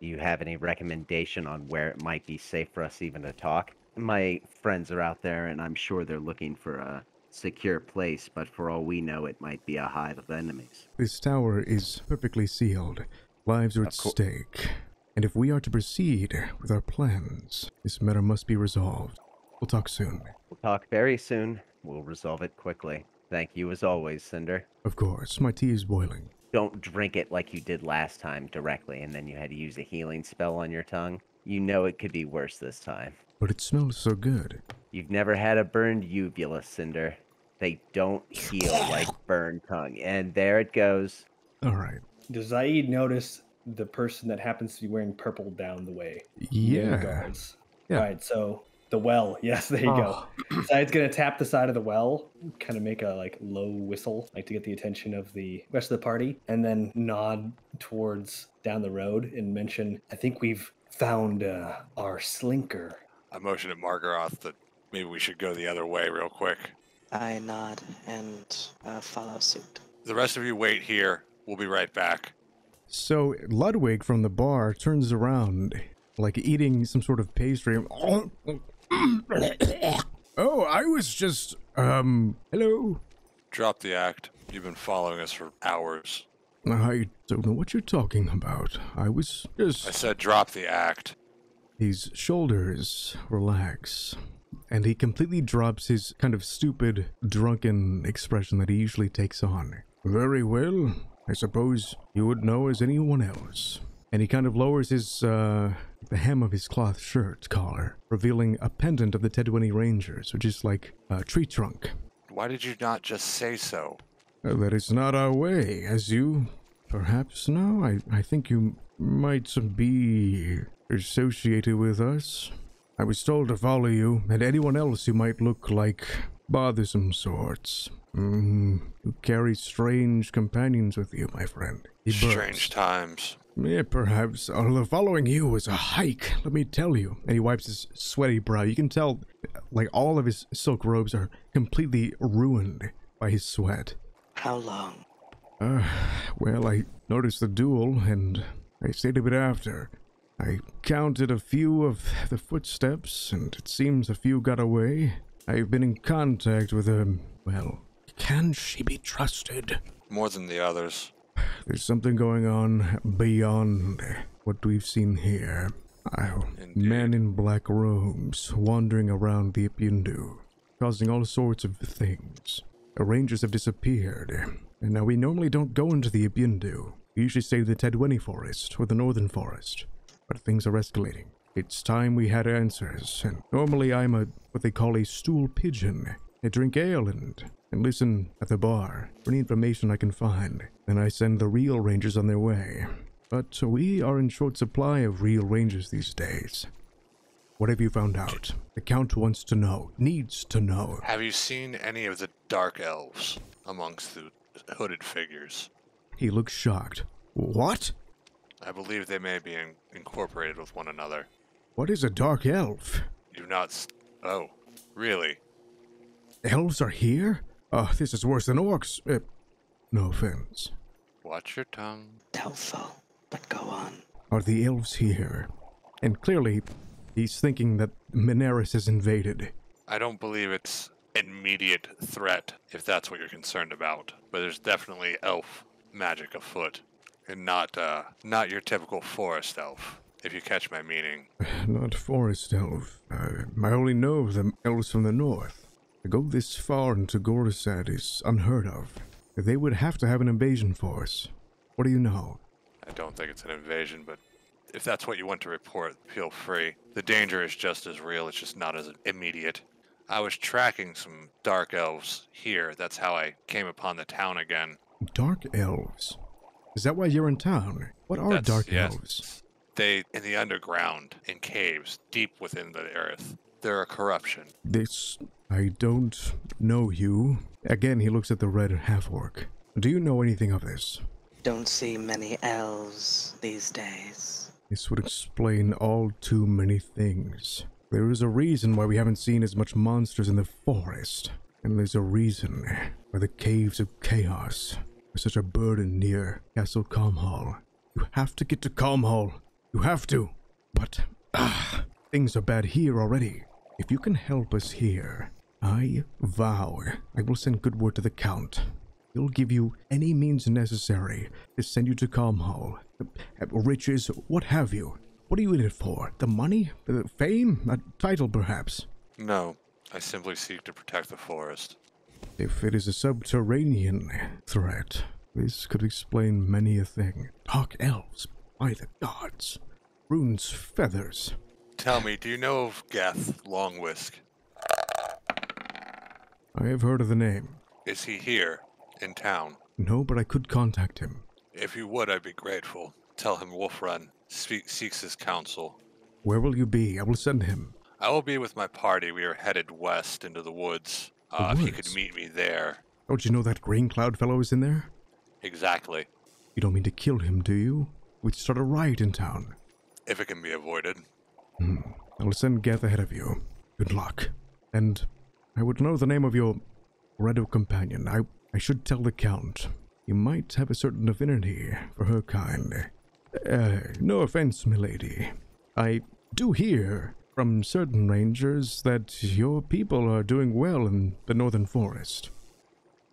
Do you have any recommendation on where it might be safe for us even to talk? My friends are out there, and I'm sure they're looking for a secure place, but for all we know, it might be a hive of enemies. This tower is perfectly sealed. Lives are at stake. And if we are to proceed with our plans, this matter must be resolved. We'll talk soon. We'll talk very soon. We'll resolve it quickly. Thank you as always, Cinder. Of course, my tea is boiling. Don't drink it like you did last time directly, and then you had to use a healing spell on your tongue. You know it could be worse this time. But it smells so good. You've never had a burned uvula, Cinder. They don't heal like burned tongue. And there it goes. Alright. Does Zaid notice the person that happens to be wearing purple down the way? Yeah. guards? Yeah. All right, so the well. Yes, there you go. Zaid's gonna tap the side of the well, kind of make a like low whistle, like to get the attention of the rest of the party, and then nod towards down the road and mention, "I think we've found uh, our slinker." I motion at Margaroth that maybe we should go the other way real quick. I nod and uh, follow suit. The rest of you wait here. We'll be right back. So Ludwig from the bar turns around, like eating some sort of pastry. Oh, I was just, um, hello. Drop the act. You've been following us for hours. I don't know what you're talking about. I was I said drop the act. His shoulders relax, and he completely drops his kind of stupid, drunken expression that he usually takes on. Very well. I suppose you would know as anyone else. And he kind of lowers his, uh, the hem of his cloth shirt collar, revealing a pendant of the Tedwini Rangers, which is like a tree trunk. Why did you not just say so? Uh, That is not our way, as you perhaps know. I, I think you might be associated with us. I was told to follow you and anyone else who might look like bothersome sorts. Mm, you carry strange companions with you, my friend. He Strange times. Yeah, perhaps. Although following you was a hike, let me tell you. And he wipes his sweaty brow. You can tell, like, all of his silk robes are completely ruined by his sweat. How long? Uh, well, I noticed the duel, and I stayed a bit after. I counted a few of the footsteps, and it seems a few got away. I've been in contact with a. Well, can she be trusted? More than the others. There's something going on beyond what we've seen here. Oh, men in black robes wandering around the Ipindu, causing all sorts of things. The rangers have disappeared, and now we normally don't go into the Ipindu. We usually stay in the Tedweni forest or the northern forest, but things are escalating. It's time we had answers, and normally I'm a what they call a stool pigeon. I drink ale and, and listen at the bar for any information I can find. Then I send the real rangers on their way. But we are in short supply of real rangers these days. What have you found out? The Count wants to know, needs to know. Have you seen any of the dark elves amongst the hooded figures? He looks shocked. What? I believe they may be in- incorporated with one another. What is a dark elf? You do not. S- oh, really? Elves are here? Oh, this is worse than orcs. Uh, no offense. Watch your tongue. Doubtful, but go on. Are the elves here? And clearly, he's thinking that Mineris has invaded. I don't believe it's an immediate threat, if that's what you're concerned about. But there's definitely elf magic afoot. And not uh, not your typical forest elf, if you catch my meaning. Not forest elf. Uh, I only know of the elves from the north. To go this far into Gorisad is unheard of. They would have to have an invasion force. What do you know? I don't think it's an invasion, but if that's what you want to report, feel free. The danger is just as real, it's just not as immediate. I was tracking some dark elves here. That's how I came upon the town again. Dark elves. Is that why you're in town? What are That's- dark yes. elves? They in the underground, in caves, deep within the earth. They're a corruption. This. I don't know you. Again, he looks at the red half orc. Do you know anything of this? Don't see many elves these days. This would explain all too many things. There is a reason why we haven't seen as much monsters in the forest. And there's a reason why the caves of chaos such a burden near Castle Calmhall. You have to get to Calmhall. You have to. But, ah, things are bad here already. If you can help us here, I vow I will send good word to the Count. He'll give you any means necessary to send you to Calmhall. Uh, Riches, what have you. What are you in it for? The money? The fame? A title, perhaps? No, I simply seek to protect the forest. If it is a subterranean threat, this could explain many a thing. Dark elves, by the gods. Rune's feathers. Tell me, do you know of Geth Longwhisk? I have heard of the name. Is he here, in town? No, but I could contact him. If you would, I'd be grateful. Tell him Wolfrun speak, seeks his counsel. Where will you be? I will send him. I will be with my party. We are headed west into the woods. Uh, if he could meet me there. Don't you know that green cloud fellow is in there? Exactly. You don't mean to kill him, do you? We'd start a riot in town. If it can be avoided. Hmm. I will send Geth ahead of you. Good luck. And I would know the name of your Redo companion. I, I should tell the Count. You might have a certain affinity for her kind. Uh, no offense, milady. I do hear from certain rangers that your people are doing well in the northern forest.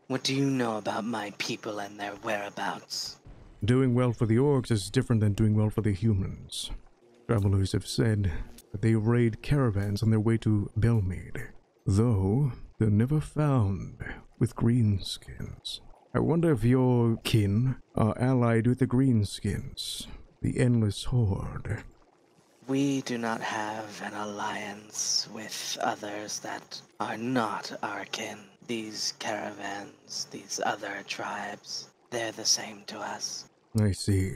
What do you know about my people and their whereabouts? Doing well for the orcs is different than doing well for the humans. Travelers have said that they raid caravans on their way to Belmead, though they're never found with greenskins. I wonder if your kin are allied with the greenskins, the endless horde. We do not have an alliance with others that are not our kin. These caravans, these other tribes, they're the same to us. I see.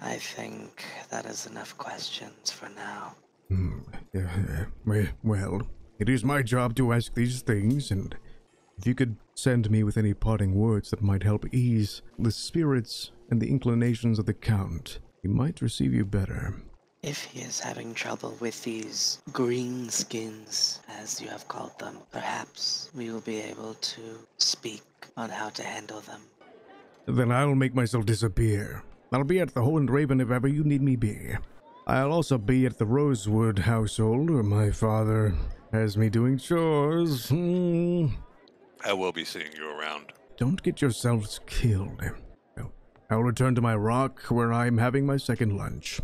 I think that is enough questions for now. Hmm. uh, well, it is my job to ask these things, and if you could send me with any parting words that might help ease the spirits and the inclinations of the Count, he might receive you better. If he is having trouble with these green skins, as you have called them, perhaps we will be able to speak on how to handle them. Then I'll make myself disappear. I'll be at the Horned Raven if ever you need me be. I'll also be at the Rosewood household where my father has me doing chores. Hmm. I will be seeing you around. Don't get yourselves killed. I'll return to my rock where I'm having my second lunch.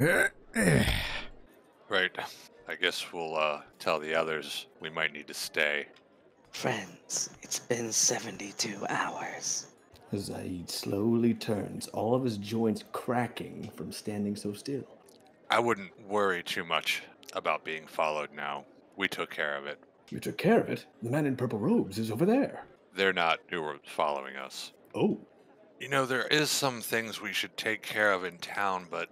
Right. I guess we'll uh, tell the others we might need to stay. Friends, it's been 72 hours. Zaid slowly turns, all of his joints cracking from standing so still. I wouldn't worry too much about being followed now. We took care of it. You took care of it. The man in purple robes is over there. They're not who were following us. Oh, You know, there is some things we should take care of in town, but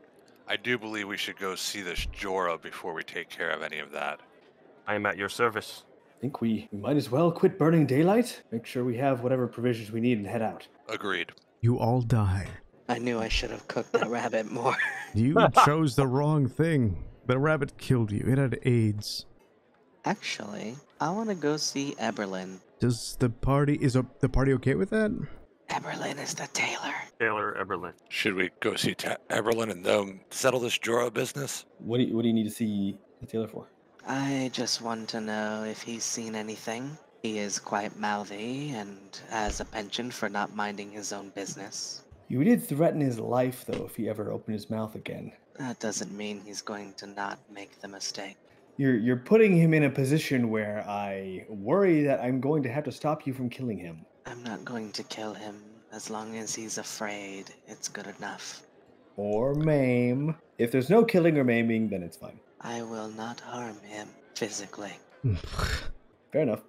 I do believe we should go see this Jorah before we take care of any of that. I am at your service. I think we, we might as well quit burning daylight, make sure we have whatever provisions we need, and head out. Agreed. You all die. I knew I should have cooked that rabbit more. You chose the wrong thing. The rabbit killed you. It had AIDS. Actually, I want to go see Eberlin. Does the party is a, the party okay with that? Eberlin is the tailor. Taylor Eberlin. Should we go see Ta- Eberlin and then settle this Jorah business? What do you, what do you need to see the tailor for? I just want to know if he's seen anything. He is quite mouthy and has a penchant for not minding his own business. You did threaten his life, though, if he ever opened his mouth again. That doesn't mean he's going to not make the mistake. You're you're putting him in a position where I worry that I'm going to have to stop you from killing him. I'm not going to kill him. As long as he's afraid, it's good enough. Or maim. If there's no killing or maiming, then it's fine. I will not harm him physically. Fair enough.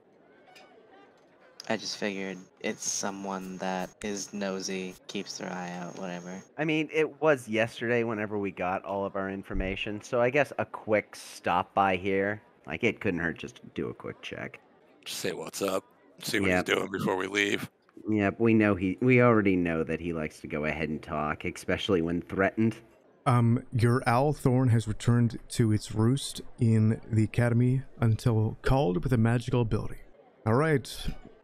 I just figured it's someone that is nosy, keeps their eye out, whatever. I mean, it was yesterday whenever we got all of our information, so I guess a quick stop by here, like it couldn't hurt just to do a quick check. Just say what's up. See what Yep. he's doing before we leave. Yep, we know he. We already know that he likes to go ahead and talk, especially when threatened. Um, your owl thorn has returned to its roost in the academy until called with a magical ability. All right,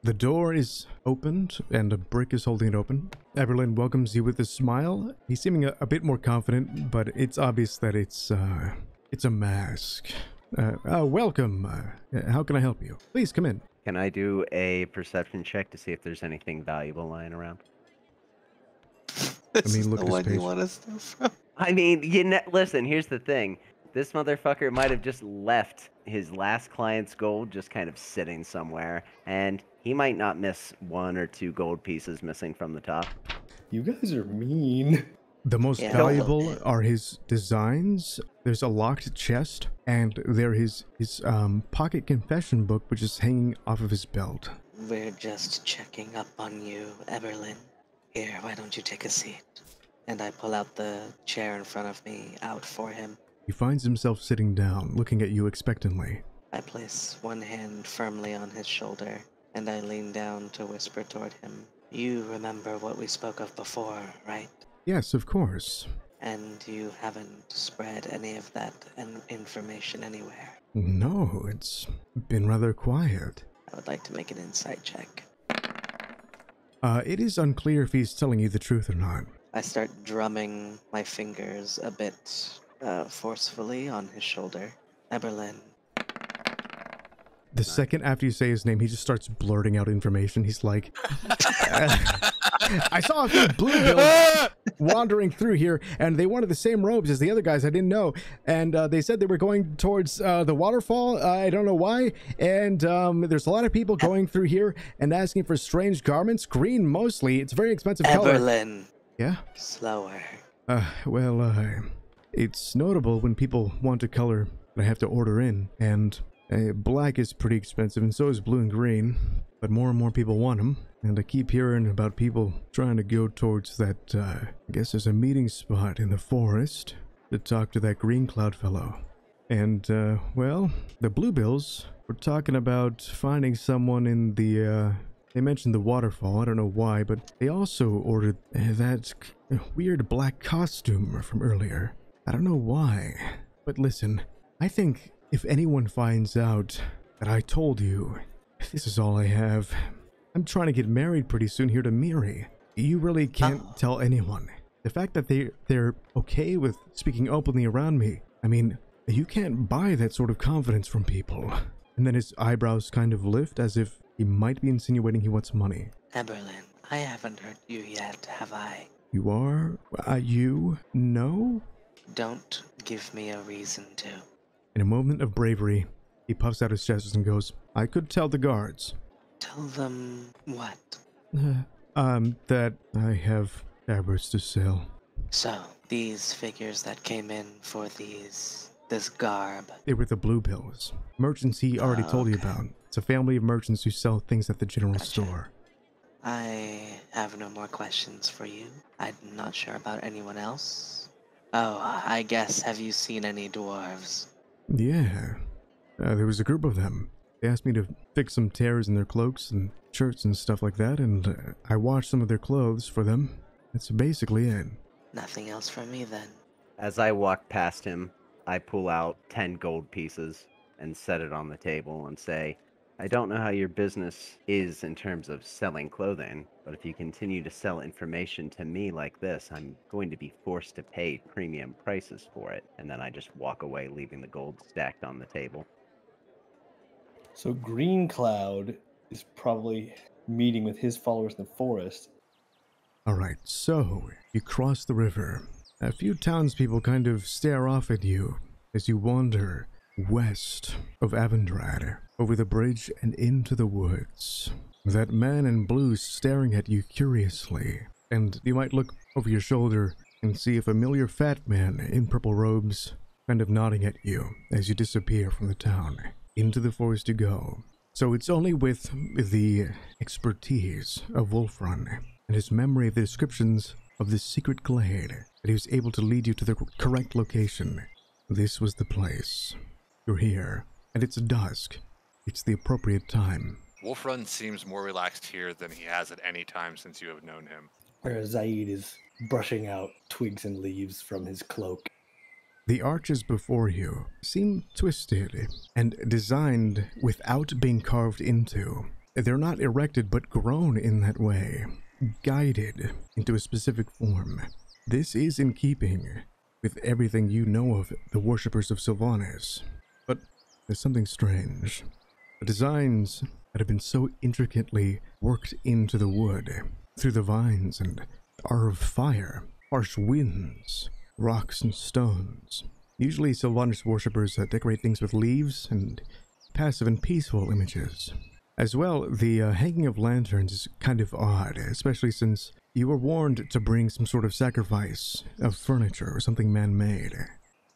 the door is opened and a brick is holding it open. Eberlin welcomes you with a smile. He's seeming a, a bit more confident, but it's obvious that it's uh, it's a mask. Uh, oh, welcome. Uh, how can I help you? Please come in. Can I do a perception check to see if there's anything valuable lying around? This mean, is look the at his one you face. want to from. I mean, you know, listen. Here's the thing. This motherfucker might have just left his last client's gold just kind of sitting somewhere, and he might not miss one or two gold pieces missing from the top. You guys are mean. The most Yeah. valuable are his designs. There's a locked chest, and there is his um, pocket confession book, which is hanging off of his belt. We're just checking up on you, Eberlin. Here, why don't you take a seat? And I pull out the chair in front of me out for him. He finds himself sitting down, looking at you expectantly. I place one hand firmly on his shoulder, and I lean down to whisper toward him. You remember what we spoke of before, right? Yes, of course. And you haven't spread any of that information anywhere. No, it's been rather quiet. I would like to make an insight check. Uh, it is unclear if he's telling you the truth or not. I start drumming my fingers a bit uh, forcefully on his shoulder. Eberlin, The second after you say his name, he just starts blurting out information. He's like, I saw a few bluebills wandering through here, and they wanted the same robes as the other guys. I didn't know, and uh, they said they were going towards uh, the waterfall. Uh, I don't know why. And um, there's a lot of people going through here and asking for strange garments, green mostly. It's a very expensive color. Eberlin, Yeah. slower. Uh, well, uh, it's notable when people want a color that I have to order in, and uh, black is pretty expensive, and so is blue and green. But more and more people want them, and I keep hearing about people trying to go towards that. Uh, I guess there's a meeting spot in the forest to talk to that green cloud fellow. And uh, well, the bluebills were talking about finding someone in the. Uh, they mentioned the waterfall. I don't know why, but they also ordered that weird black costume from earlier. I don't know why. But listen, I think if anyone finds out that I told you, this is all I have. I'm trying to get married pretty soon here to Miri. You really can't Oh. tell anyone. The fact that they they're okay with speaking openly around me. I mean, you can't buy that sort of confidence from people. And then his eyebrows kind of lift as if he might be insinuating he wants money. Eberlin, I haven't hurt you yet, have I? You are? Uh, you? No? Don't give me a reason to. In a moment of bravery, he puffs out his chest and goes, I could tell the guards. Tell them what? Um, that I have tabards to sell. So, these figures that came in for these. this garb. They were the bluebills. Merchants he already Ah, told you about. It's a family of merchants who sell things at the general Gotcha. store. I have no more questions for you. I'm not sure about anyone else. Oh, I guess have you seen any dwarves? Yeah. Uh, there was a group of them. They asked me to fix some tears in their cloaks and shirts and stuff like that, and uh, I washed some of their clothes for them. That's basically it. Nothing else from me then. As I walk past him, I pull out 10 gold pieces and set it on the table and say, I don't know how your business is in terms of selling clothing, but if you continue to sell information to me like this, I'm going to be forced to pay premium prices for it. And then I just walk away, leaving the gold stacked on the table. So Green Cloud is probably meeting with his followers in the forest. Alright, so you cross the river. A few townspeople kind of stare off at you as you wander west of Avondrad, over the bridge and into the woods. That man in blue staring at you curiously, and you might look over your shoulder and see a familiar fat man in purple robes kind of nodding at you as you disappear from the town. Into the forest to go. So it's only with the expertise of Wolfrun and his memory of the descriptions of this secret glade that he was able to lead you to the correct location. This was the place. You're here, and it's dusk. It's the appropriate time. Wolfrun seems more relaxed here than he has at any time since you have known him. Whereas Zaid is brushing out twigs and leaves from his cloak. The arches before you seem twisted and designed without being carved into. They're not erected but grown in that way, guided into a specific form. This is in keeping with everything you know of the worshippers of Sylvanas. But there's something strange. The designs that have been so intricately worked into the wood, through the vines and are of fire, harsh winds, rocks and stones. Usually Sylvanas worshippers uh, decorate things with leaves and passive and peaceful images. As well, the uh, hanging of lanterns is kind of odd, especially since you were warned to bring some sort of sacrifice of furniture or something man-made.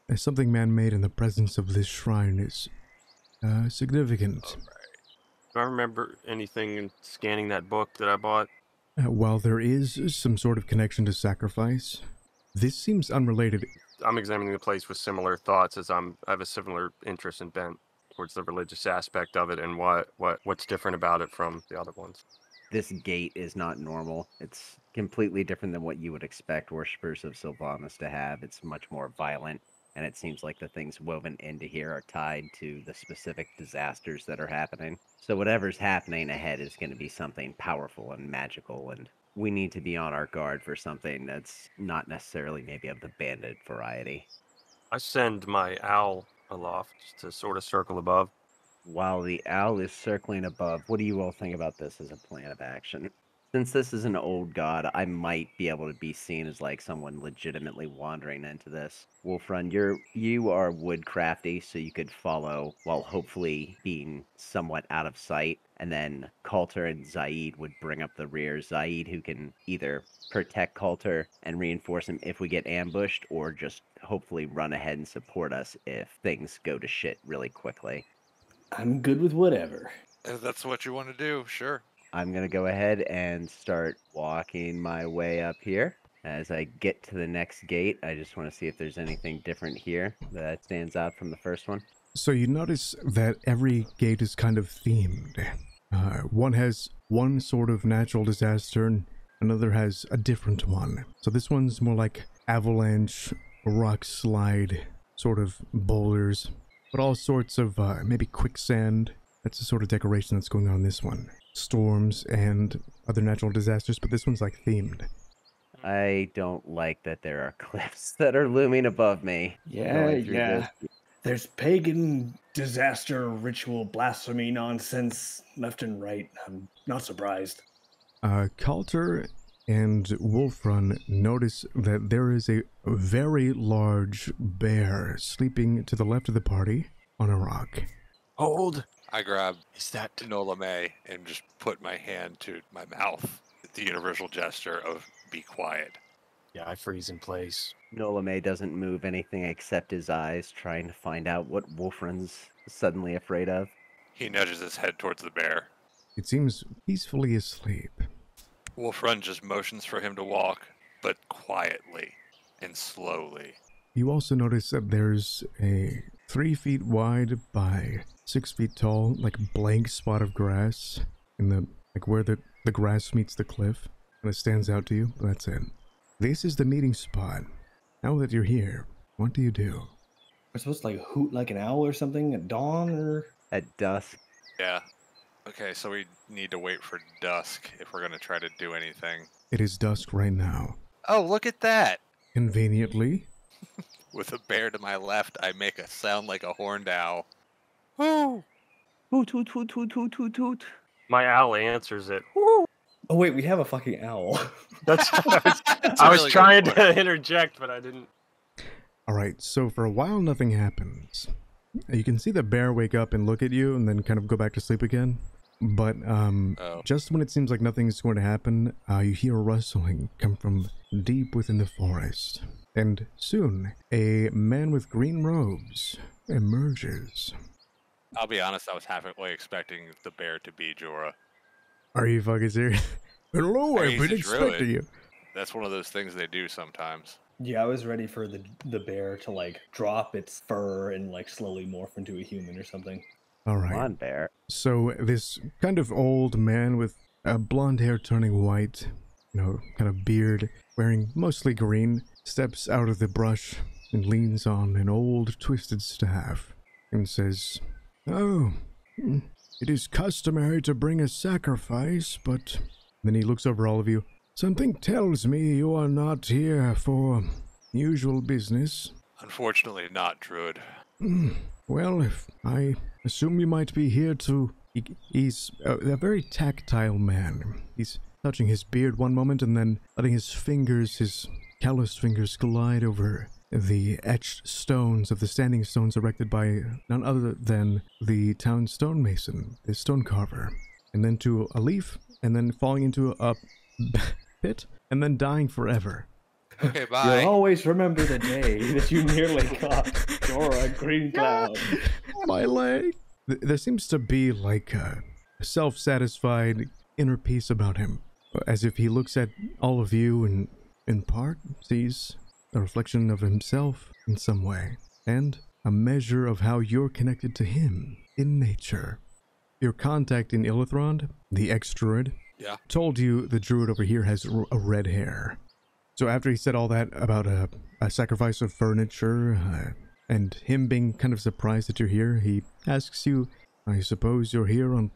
Uh, something man-made in the presence of this shrine is uh, significant. Do I remember anything in scanning that book that I bought? Uh, while there is some sort of connection to sacrifice, this seems unrelated. I'm examining the place with similar thoughts as I'm I have a similar interest and bent towards the religious aspect of it and what what what's different about it from the other ones. This gate is not normal. It's completely different than what you would expect worshippers of Sylvanas to have. It's much more violent, and it seems like the things woven into here are tied to the specific disasters that are happening. So whatever's happening ahead is going to be something powerful and magical, and we need to be on our guard for something that's not necessarily maybe of the bandit variety. I send my owl aloft to sort of circle above. While the owl is circling above, what do you all think about this as a plan of action? Since this is an old god, I might be able to be seen as like someone legitimately wandering into this. Wolf Wolfrun, you're you are woodcrafty, so you could follow while hopefully being somewhat out of sight. And then Coulter and Zaid would bring up the rear. Zaid, who can either protect Coulter and reinforce him if we get ambushed, or just hopefully run ahead and support us if things go to shit really quickly. I'm good with whatever. If that's what you want to do, sure. I'm going to go ahead and start walking my way up here. As I get to the next gate, I just want to see if there's anything different here that stands out from the first one. So you notice that every gate is kind of themed. Uh, one has one sort of natural disaster, and another has a different one. So this one's more like avalanche, rock slide, sort of boulders, but all sorts of uh, maybe quicksand. That's the sort of decoration that's going on in this one. Storms and other natural disasters, but this one's like themed. I don't like that there are cliffs that are looming above me. Yeah, yeah. this. There's pagan disaster ritual blasphemy nonsense left and right. I'm not surprised. Uh, Coulter and Wolfrun notice that there is a very large bear sleeping to the left of the party on a rock. Hold. I grab Is that Nola May and just put my hand to my mouth. The universal gesture of be quiet. Yeah, I freeze in place. Nola May doesn't move anything except his eyes, trying to find out what Wolfrun's suddenly afraid of. He nudges his head towards the bear. It seems peacefully asleep. Wolfrun just motions for him to walk, but quietly and slowly. You also notice that there's a three feet wide by six feet tall, like blank spot of grass in the like where the, the grass meets the cliff, and it stands out to you. That's it. This is the meeting spot. Now that you're here, what do you do? We're supposed to like hoot like an owl or something at dawn or At dusk, Yeah. Okay, so we need to wait for dusk if we're going to try to do anything. It is dusk right now. Oh, look at that! Conveniently, With a bear to my left, I make a sound like a horned owl. Woo! hoot hoot hoot hoot hoot hoot hoot. My owl answers it. Oh wait, we have a fucking owl. That's I was, That's a I was really trying to interject, but I didn't. All right, so for a while, nothing happens. You can see the bear wake up and look at you and then kind of go back to sleep again. But um, Oh. just when it seems like nothing's going to happen, uh, you hear a rustling come from deep within the forest. And soon, a man with green robes emerges. I'll be honest, I was halfway expecting the bear to be Jorah. Are you fucking serious? Hello, I've he's been expecting druid. you. That's one of those things they do sometimes. yeah, I was ready for the the bear to like drop its fur and like slowly morph into a human or something. All right, Come on, bear. So this kind of old man with uh, blonde hair turning white, you know, kind of beard, wearing mostly green, steps out of the brush and leans on an old twisted staff and says, "Oh, mm, it is customary to bring a sacrifice, but." Then he looks over all of you. Something tells me you are not here for usual business. Unfortunately, not Druid. Hmm. Well, if I assume you might be here to. He, he's a, a very tactile man. He's touching his beard one moment and then letting his fingers, his calloused fingers, glide over the etched stones of the standing stones erected by none other than the town stonemason, the stone carver. And then to a leaf, and then falling into a pit, and then dying forever. Okay, bye. You'll always remember the day that you nearly caught Dora Green Cloud. my leg. There seems to be like a self satisfied inner peace about him, as if he looks at all of you and, in part, sees a reflection of himself in some way, and a measure of how you're connected to him in nature. Your contact in Illithrond, the ex druid, Yeah. told you the druid over here has r- a red hair. So after he said all that about a, a sacrifice of furniture, uh, and him being kind of surprised that you're here, he asks you, I suppose you're here on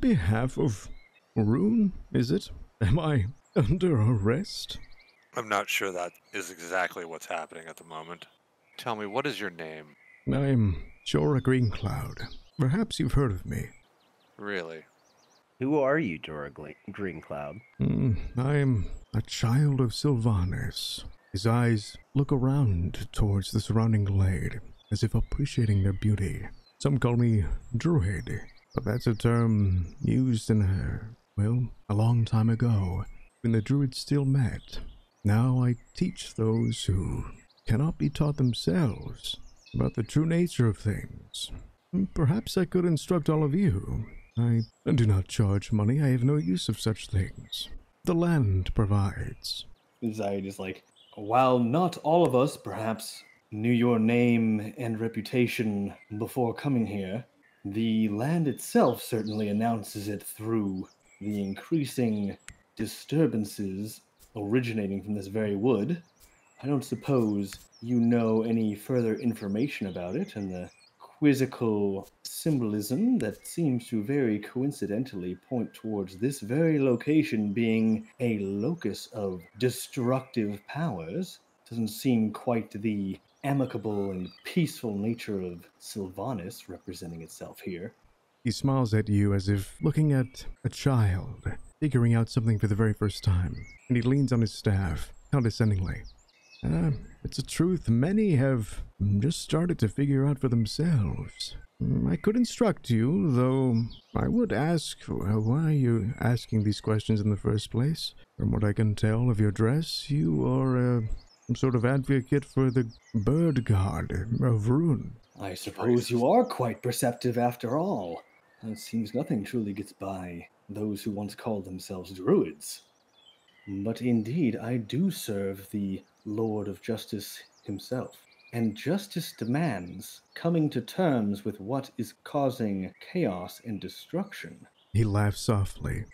behalf of Rune, is it? Am I under arrest? I'm not sure that is exactly what's happening at the moment. Tell me, what is your name? I'm Jorah Greencloud. Perhaps you've heard of me. Really? Who are you, Jorah Gle- Green Cloud? Mm, I'm a child of Silvanus. His eyes look around towards the surrounding glade, as if appreciating their beauty. Some call me Druid, but that's a term used in a, well, a long time ago, when the Druids still met. Now I teach those who cannot be taught themselves about the true nature of things. Perhaps I could instruct all of you. I do not charge money. I have no use of such things. The land provides. Zaid is like, while not all of us perhaps knew your name and reputation before coming here, the land itself certainly announces it through the increasing disturbances originating from this very wood. I don't suppose you know any further information about it and the quizzical symbolism that seems to very coincidentally point towards this very location being a locus of destructive powers doesn't seem quite the amicable and peaceful nature of Silvanus representing itself here. He smiles at you as if looking at a child, figuring out something for the very first time, and he leans on his staff, condescendingly. Ah, it's a truth many have just started to figure out for themselves. I could instruct you, though I would ask uh, why are you asking these questions in the first place? From what I can tell of your dress, you are a some sort of advocate for the bird god of Rune. I suppose you are quite perceptive after all. It seems nothing truly gets by those who once called themselves druids. But indeed, I do serve the Lord of Justice himself. And justice demands coming to terms with what is causing chaos and destruction. He laughs softly.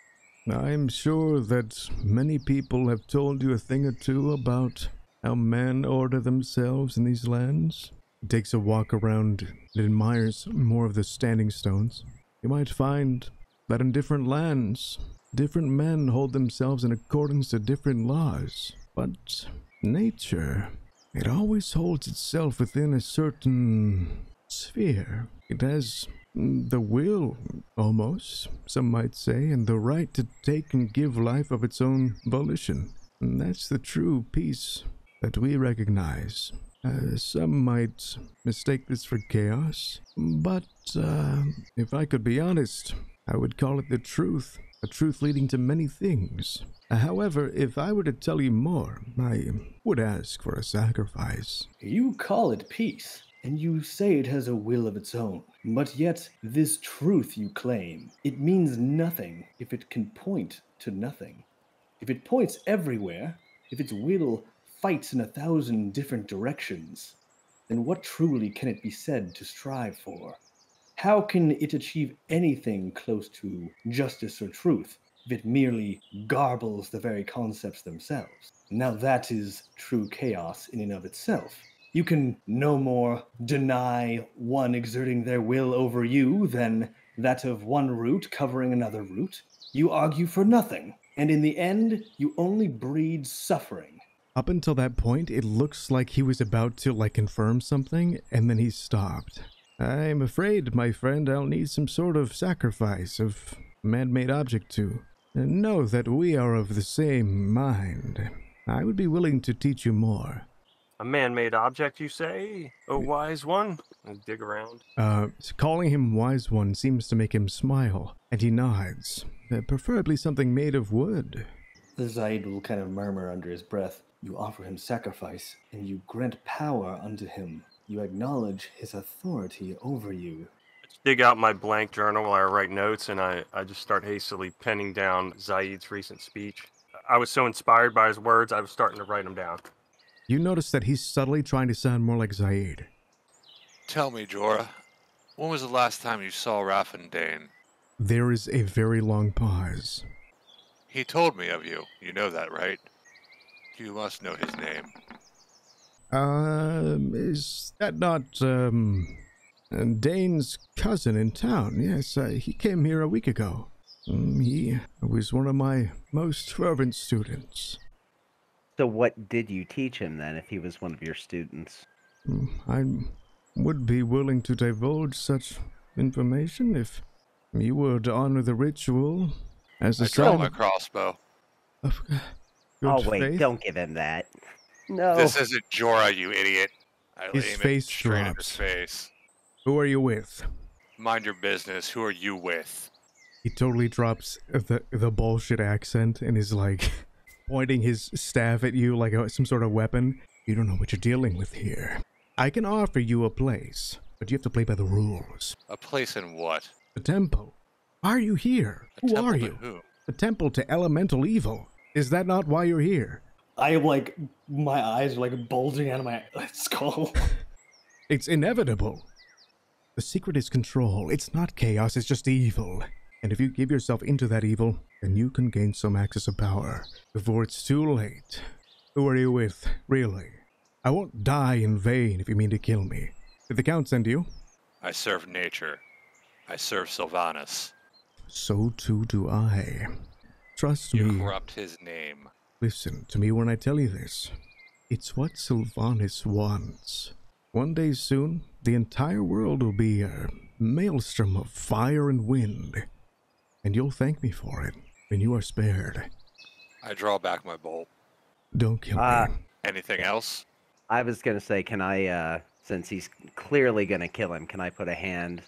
I'm sure that many people have told you a thing or two about how men order themselves in these lands. He takes a walk around and admires more of the standing stones. You might find that in different lands, different men hold themselves in accordance to different laws. But nature, it always holds itself within a certain sphere. It has The will, almost, some might say, and the right to take and give life of its own volition. And that's the true peace that we recognize. Uh, some might mistake this for chaos, but uh, if I could be honest, I would call it the truth, a truth leading to many things. However, if I were to tell you more, I would ask for a sacrifice. You call it peace, and you say it has a will of its own. But yet, this truth you claim, it means nothing if it can point to nothing. If it points everywhere, if its will fights in a thousand different directions, then what truly can it be said to strive for? How can it achieve anything close to justice or truth if it merely garbles the very concepts themselves? Now that is true chaos in and of itself. You can no more deny one exerting their will over you than that of one root covering another root. You argue for nothing, and in the end, you only breed suffering. Up until that point, it looks like he was about to like confirm something, and then he stopped. I'm afraid, my friend, I'll need some sort of sacrifice of man-made object to and know that we are of the same mind. I would be willing to teach you more. A man-made object, you say? A wise one? I dig around. Uh, calling him wise one seems to make him smile, and he nods. Uh, preferably something made of wood. The Zaid will kind of murmur under his breath. You offer him sacrifice, and you grant power unto him. You acknowledge his authority over you. dig out my blank journal where I write notes and I, I just start hastily penning down Zaid's recent speech. I was so inspired by his words, I was starting to write them down. You notice that he's subtly trying to sound more like Zaid. Tell me, Jorah, when was the last time you saw Raffen Dane? There is a very long pause. He told me of you. You know that, right? You must know his name. Um, is that not, um, Dane's cousin in town? Yes, uh, he came here a week ago. Mm, he was one of my most fervent students. So, what did you teach him then, if he was one of your students? Mm, I would be willing to divulge such information if you would honor the ritual as a I draw sign my of- crossbow. of good oh, wait, faith. don't give him that. No. This isn't Jorah, you idiot. I His aim it face straight drops. his face. Who are you with? Mind your business. Who are you with? He totally drops the the bullshit accent and is like pointing his staff at you like a, some sort of weapon. You don't know what you're dealing with here. I can offer you a place, but you have to play by the rules. A place in what? The temple. Why are you here? A Who temple are to you? Who? The temple to elemental evil. Is that not why you're here? I am like, my eyes are like bulging out of my skull. It's inevitable. The secret is control. It's not chaos, it's just evil. And if you give yourself into that evil, then you can gain some access of power before it's too late. Who are you with, really? I won't die in vain if you mean to kill me. Did the Count send you? I serve nature. I serve Silvanus. So too do I. Trust You me. corrupt his name. Listen to me when I tell you this. It's what Silvanus wants. One day soon, the entire world will be a maelstrom of fire and wind. And you'll thank me for it when you are spared. I draw back my bolt. Don't kill Ah. me. Anything else? I was gonna say, can I, uh, since he's clearly gonna kill him, can I put a hand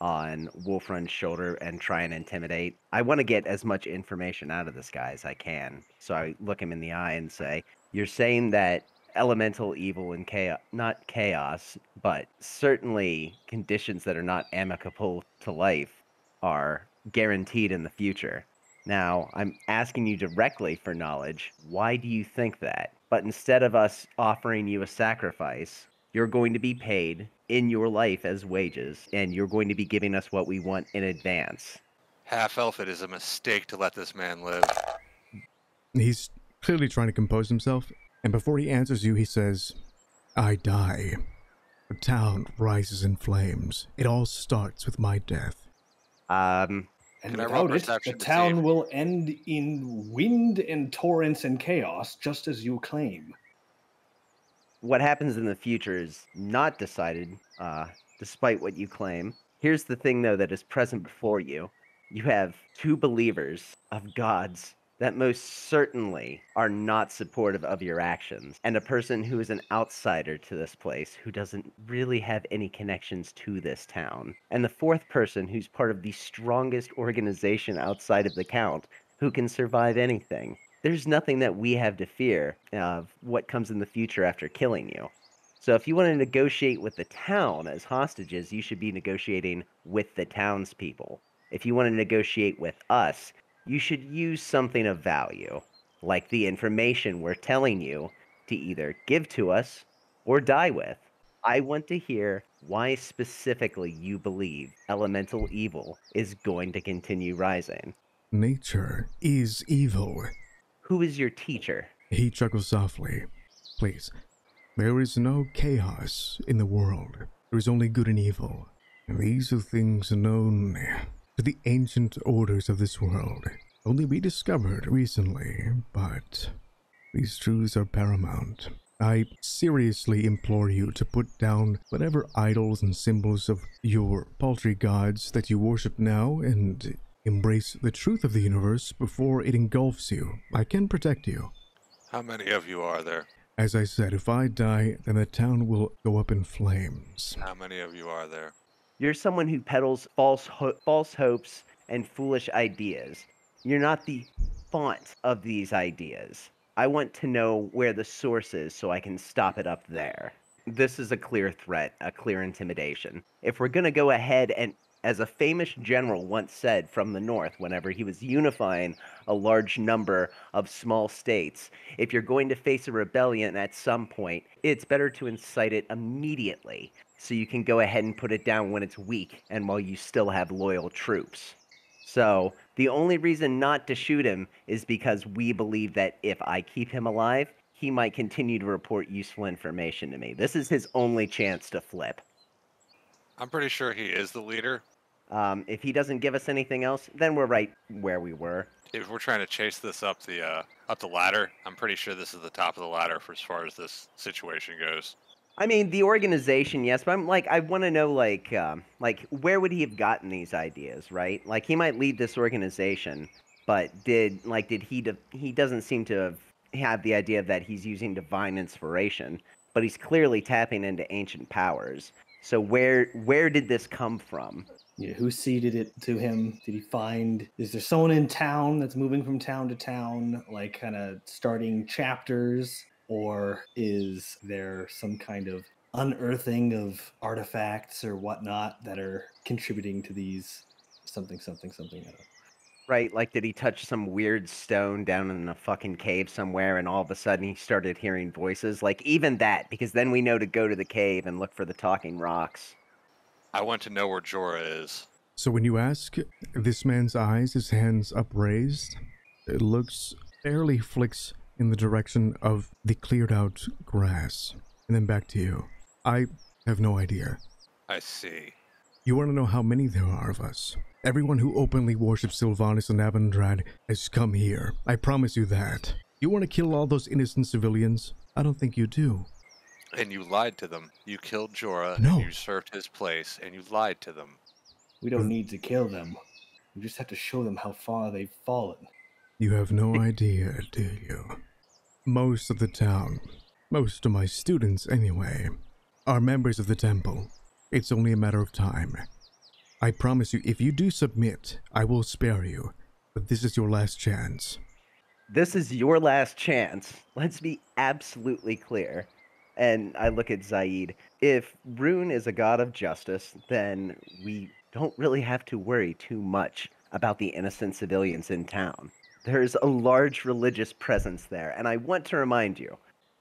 on Wolfrun's shoulder and try and intimidate? I want to get as much information out of this guy as I can. So I look him in the eye and say, "You're saying that elemental evil and chaos, not chaos, but certainly conditions that are not amicable to life, are guaranteed in the future." Now, I'm asking you directly for knowledge. Why do you think that? But instead of us offering you a sacrifice, you're going to be paid in your life as wages, and you're going to be giving us what we want in advance. Half elf, it is a mistake to let this man live. He's clearly trying to compose himself, and before he answers you, he says, I die. The town rises in flames. It all starts with my death. Um, And Can without it, the to town if- will end in wind and torrents and chaos, just as you claim. What happens in the future is not decided, uh, despite what you claim. Here's the thing, though, that is present before you. You have two believers of gods that most certainly are not supportive of your actions, and a person who is an outsider to this place who doesn't really have any connections to this town, and the fourth person who's part of the strongest organization outside of the Count who can survive anything. There's nothing that we have to fear of what comes in the future after killing you. So if you want to negotiate with the town as hostages, you should be negotiating with the townspeople. If you want to negotiate with us, you should use something of value, like the information we're telling you to either give to us or die with. I want to hear why specifically you believe elemental evil is going to continue rising. Nature is evil. Who is your teacher? He chuckles softly. Please, there is no chaos in the world. There is only good and evil. These are things known to the ancient orders of this world, only rediscovered recently, but these truths are paramount. I seriously implore you to put down whatever idols and symbols of your paltry gods that you worship now and embrace the truth of the universe before it engulfs you. I can protect you. How many of you are there? As I said, if I die, then the town will go up in flames. How many of you are there? You're someone who peddles false ho- false hopes and foolish ideas. You're not the font of these ideas. I want to know where the source is so I can stop it up there. This is a clear threat, a clear intimidation. If we're going to go ahead and as a famous general once said from the north whenever he was unifying a large number of small states, if you're going to face a rebellion at some point, it's better to incite it immediately so you can go ahead and put it down when it's weak and while you still have loyal troops. So, the only reason not to shoot him is because we believe that if I keep him alive, he might continue to report useful information to me. This is his only chance to flip. I'm pretty sure he is the leader. Um, if he doesn't give us anything else, then we're right where we were. If we're trying to chase this up the uh, up the ladder, I'm pretty sure this is the top of the ladder for as far as this situation goes. I mean, the organization, yes, but I'm like, I want to know, like, um, like, where would he have gotten these ideas, right? Like, he might lead this organization, but did, like, did he? De- he doesn't seem to have had the idea that he's using divine inspiration, but he's clearly tapping into ancient powers. So where where did this come from? Yeah, who seeded it to him? Did he find? Is there someone in town that's moving from town to town, like kind of starting chapters, or is there some kind of unearthing of artifacts or whatnot that are contributing to these something, something, something? Right, like did he touch some weird stone down in a fucking cave somewhere and all of a sudden he started hearing voices? Like even that, because then we know to go to the cave and look for the talking rocks. I want to know where Jorah is. So when you ask this man's eyes, his hands upraised, it looks barely flicks in the direction of the cleared out grass, and then back to you. I have no idea. I see. You want to know how many there are of us? Everyone who openly worships Silvanus and Avondrad has come here. I promise you that. You want to kill all those innocent civilians? I don't think you do. And you lied to them. You killed Jorah. No. And you served his place, and you lied to them. We don't need to kill them. We just have to show them how far they've fallen. You have no idea, do you? Most of the town, most of my students anyway, are members of the temple. It's only a matter of time. I promise you, if you do submit, I will spare you. But this is your last chance. This is your last chance. Let's be absolutely clear. And I look at Zaid. If Rune is a god of justice, then we don't really have to worry too much about the innocent civilians in town. There's a large religious presence there, and I want to remind you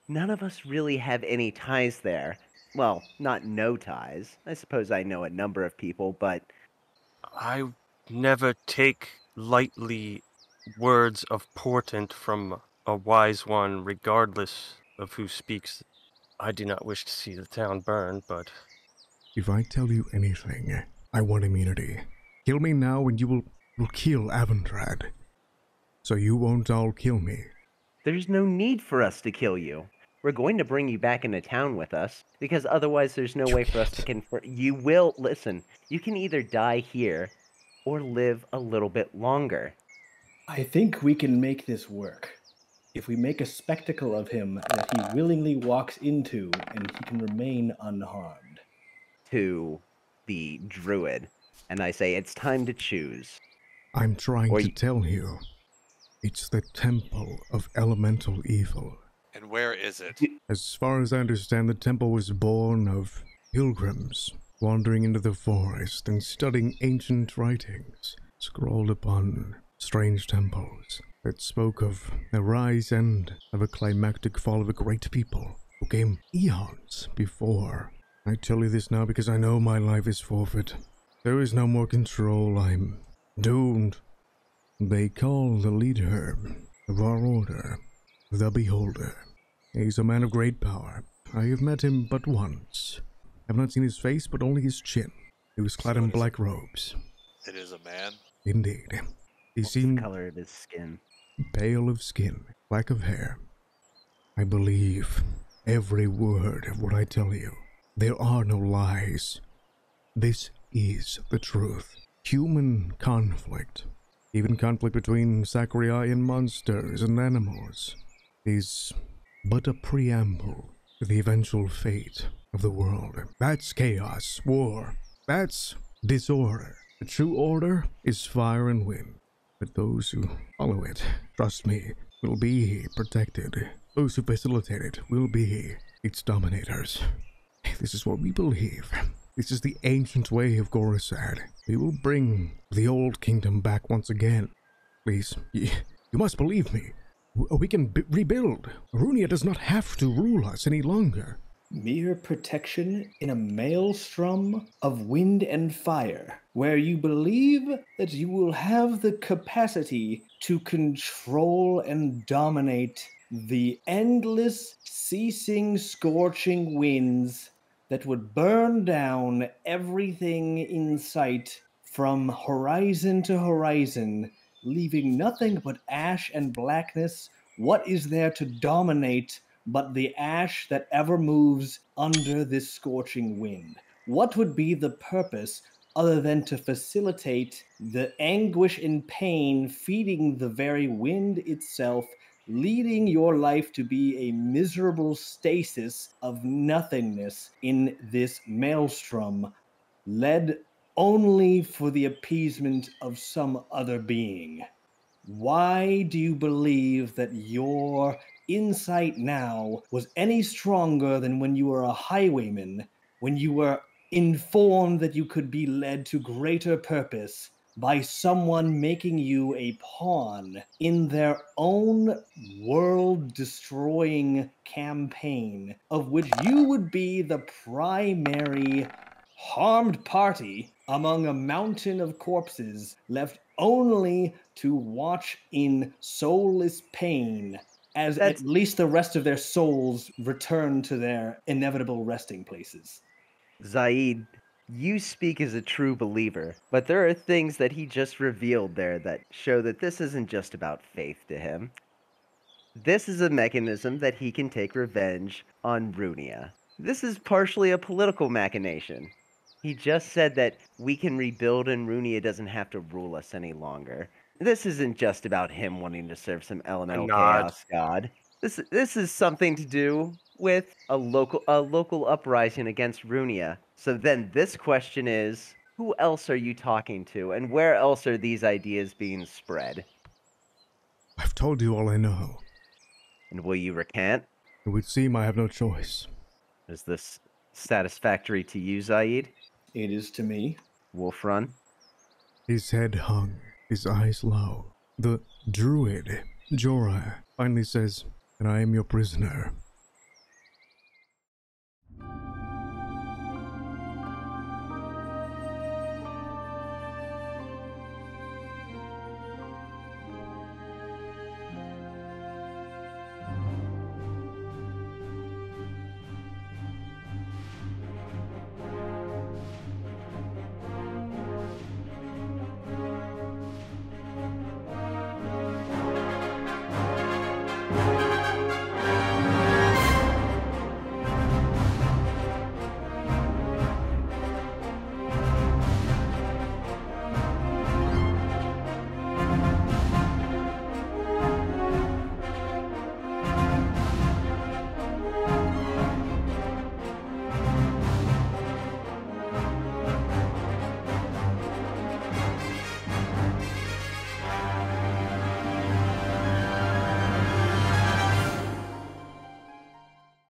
none of us really have any ties there. Well, not no ties. I suppose I know a number of people, but I never take lightly words of portent from a wise one, regardless of who speaks. I do not wish to see the town burned, but If I tell you anything, I want immunity. Kill me now and you will, will kill Avondrad. So you won't all kill me. there's no need for us to kill you. We're going to bring you back into town with us because otherwise there's no way for us to confirm. You will listen. You can either die here or live a little bit longer. I think we can make this work. If we make a spectacle of him that he willingly walks into and he can remain unharmed. To the druid, and I say it's time to choose. I'm trying Or to y- tell you. It's the temple of elemental evil. And where is it? As far as I understand, the temple was born of pilgrims wandering into the forest and studying ancient writings scrawled upon strange temples that spoke of the rise and of a climactic fall of a great people who came eons before. I tell you this now because I know my life is forfeit. There is no more control. I'm doomed. They call the leader of our order the Beholder. He's a man of great power. I have met him but once. I have not seen his face, but only his chin. He was clad So in it is a- black robes. It is a man. Indeed. He What's the color of his skin? pale of skin, black of hair. I believe every word of what I tell you. There are no lies. This is the truth. Human conflict, even conflict between Sacrian monsters and animals, is but a preamble to the eventual fate of the world. That's chaos, war. That's disorder. The true order is fire and wind. But those who follow it, trust me, will be protected. Those who facilitate it will be its dominators. This is what we believe. This is the ancient way of Gorisad. We will bring the old kingdom back once again. Please, you must believe me. We can b- rebuild. Runia does not have to rule us any longer. Mere protection in a maelstrom of wind and fire, where you believe that you will have the capacity to control and dominate the endless, ceasing, scorching winds that would burn down everything in sight from horizon to horizon, leaving nothing but ash and blackness. What is there to dominate but the ash that ever moves under this scorching wind? What would be the purpose other than to facilitate the anguish and pain feeding the very wind itself, leading your life to be a miserable stasis of nothingness in this maelstrom, led only for the appeasement of some other being? Why do you believe that your insight now was any stronger than when you were a highwayman, when you were informed that you could be led to greater purpose by someone making you a pawn in their own world destroying campaign, of which you would be the primary harmed party among a mountain of corpses left only to watch in soulless pain as That's- at least the rest of their souls return to their inevitable resting places. Zaid, you speak as a true believer, but there are things that he just revealed there that show that this isn't just about faith to him. This is a mechanism that he can take revenge on Runia. This is partially a political machination. He just said that we can rebuild and Runia doesn't have to rule us any longer. This isn't just about him wanting to serve some elemental nod. chaos god. This this is something to do with a local a local uprising against Runia. So then this question is who else are you talking to and where else are these ideas being spread? I've told you all I know. And will you recant? It would seem I have no choice. Is this satisfactory to you, Zaid? It is to me. Wolfrun? His head hung, his eyes low. The druid, Jorah, finally says, And I am your prisoner.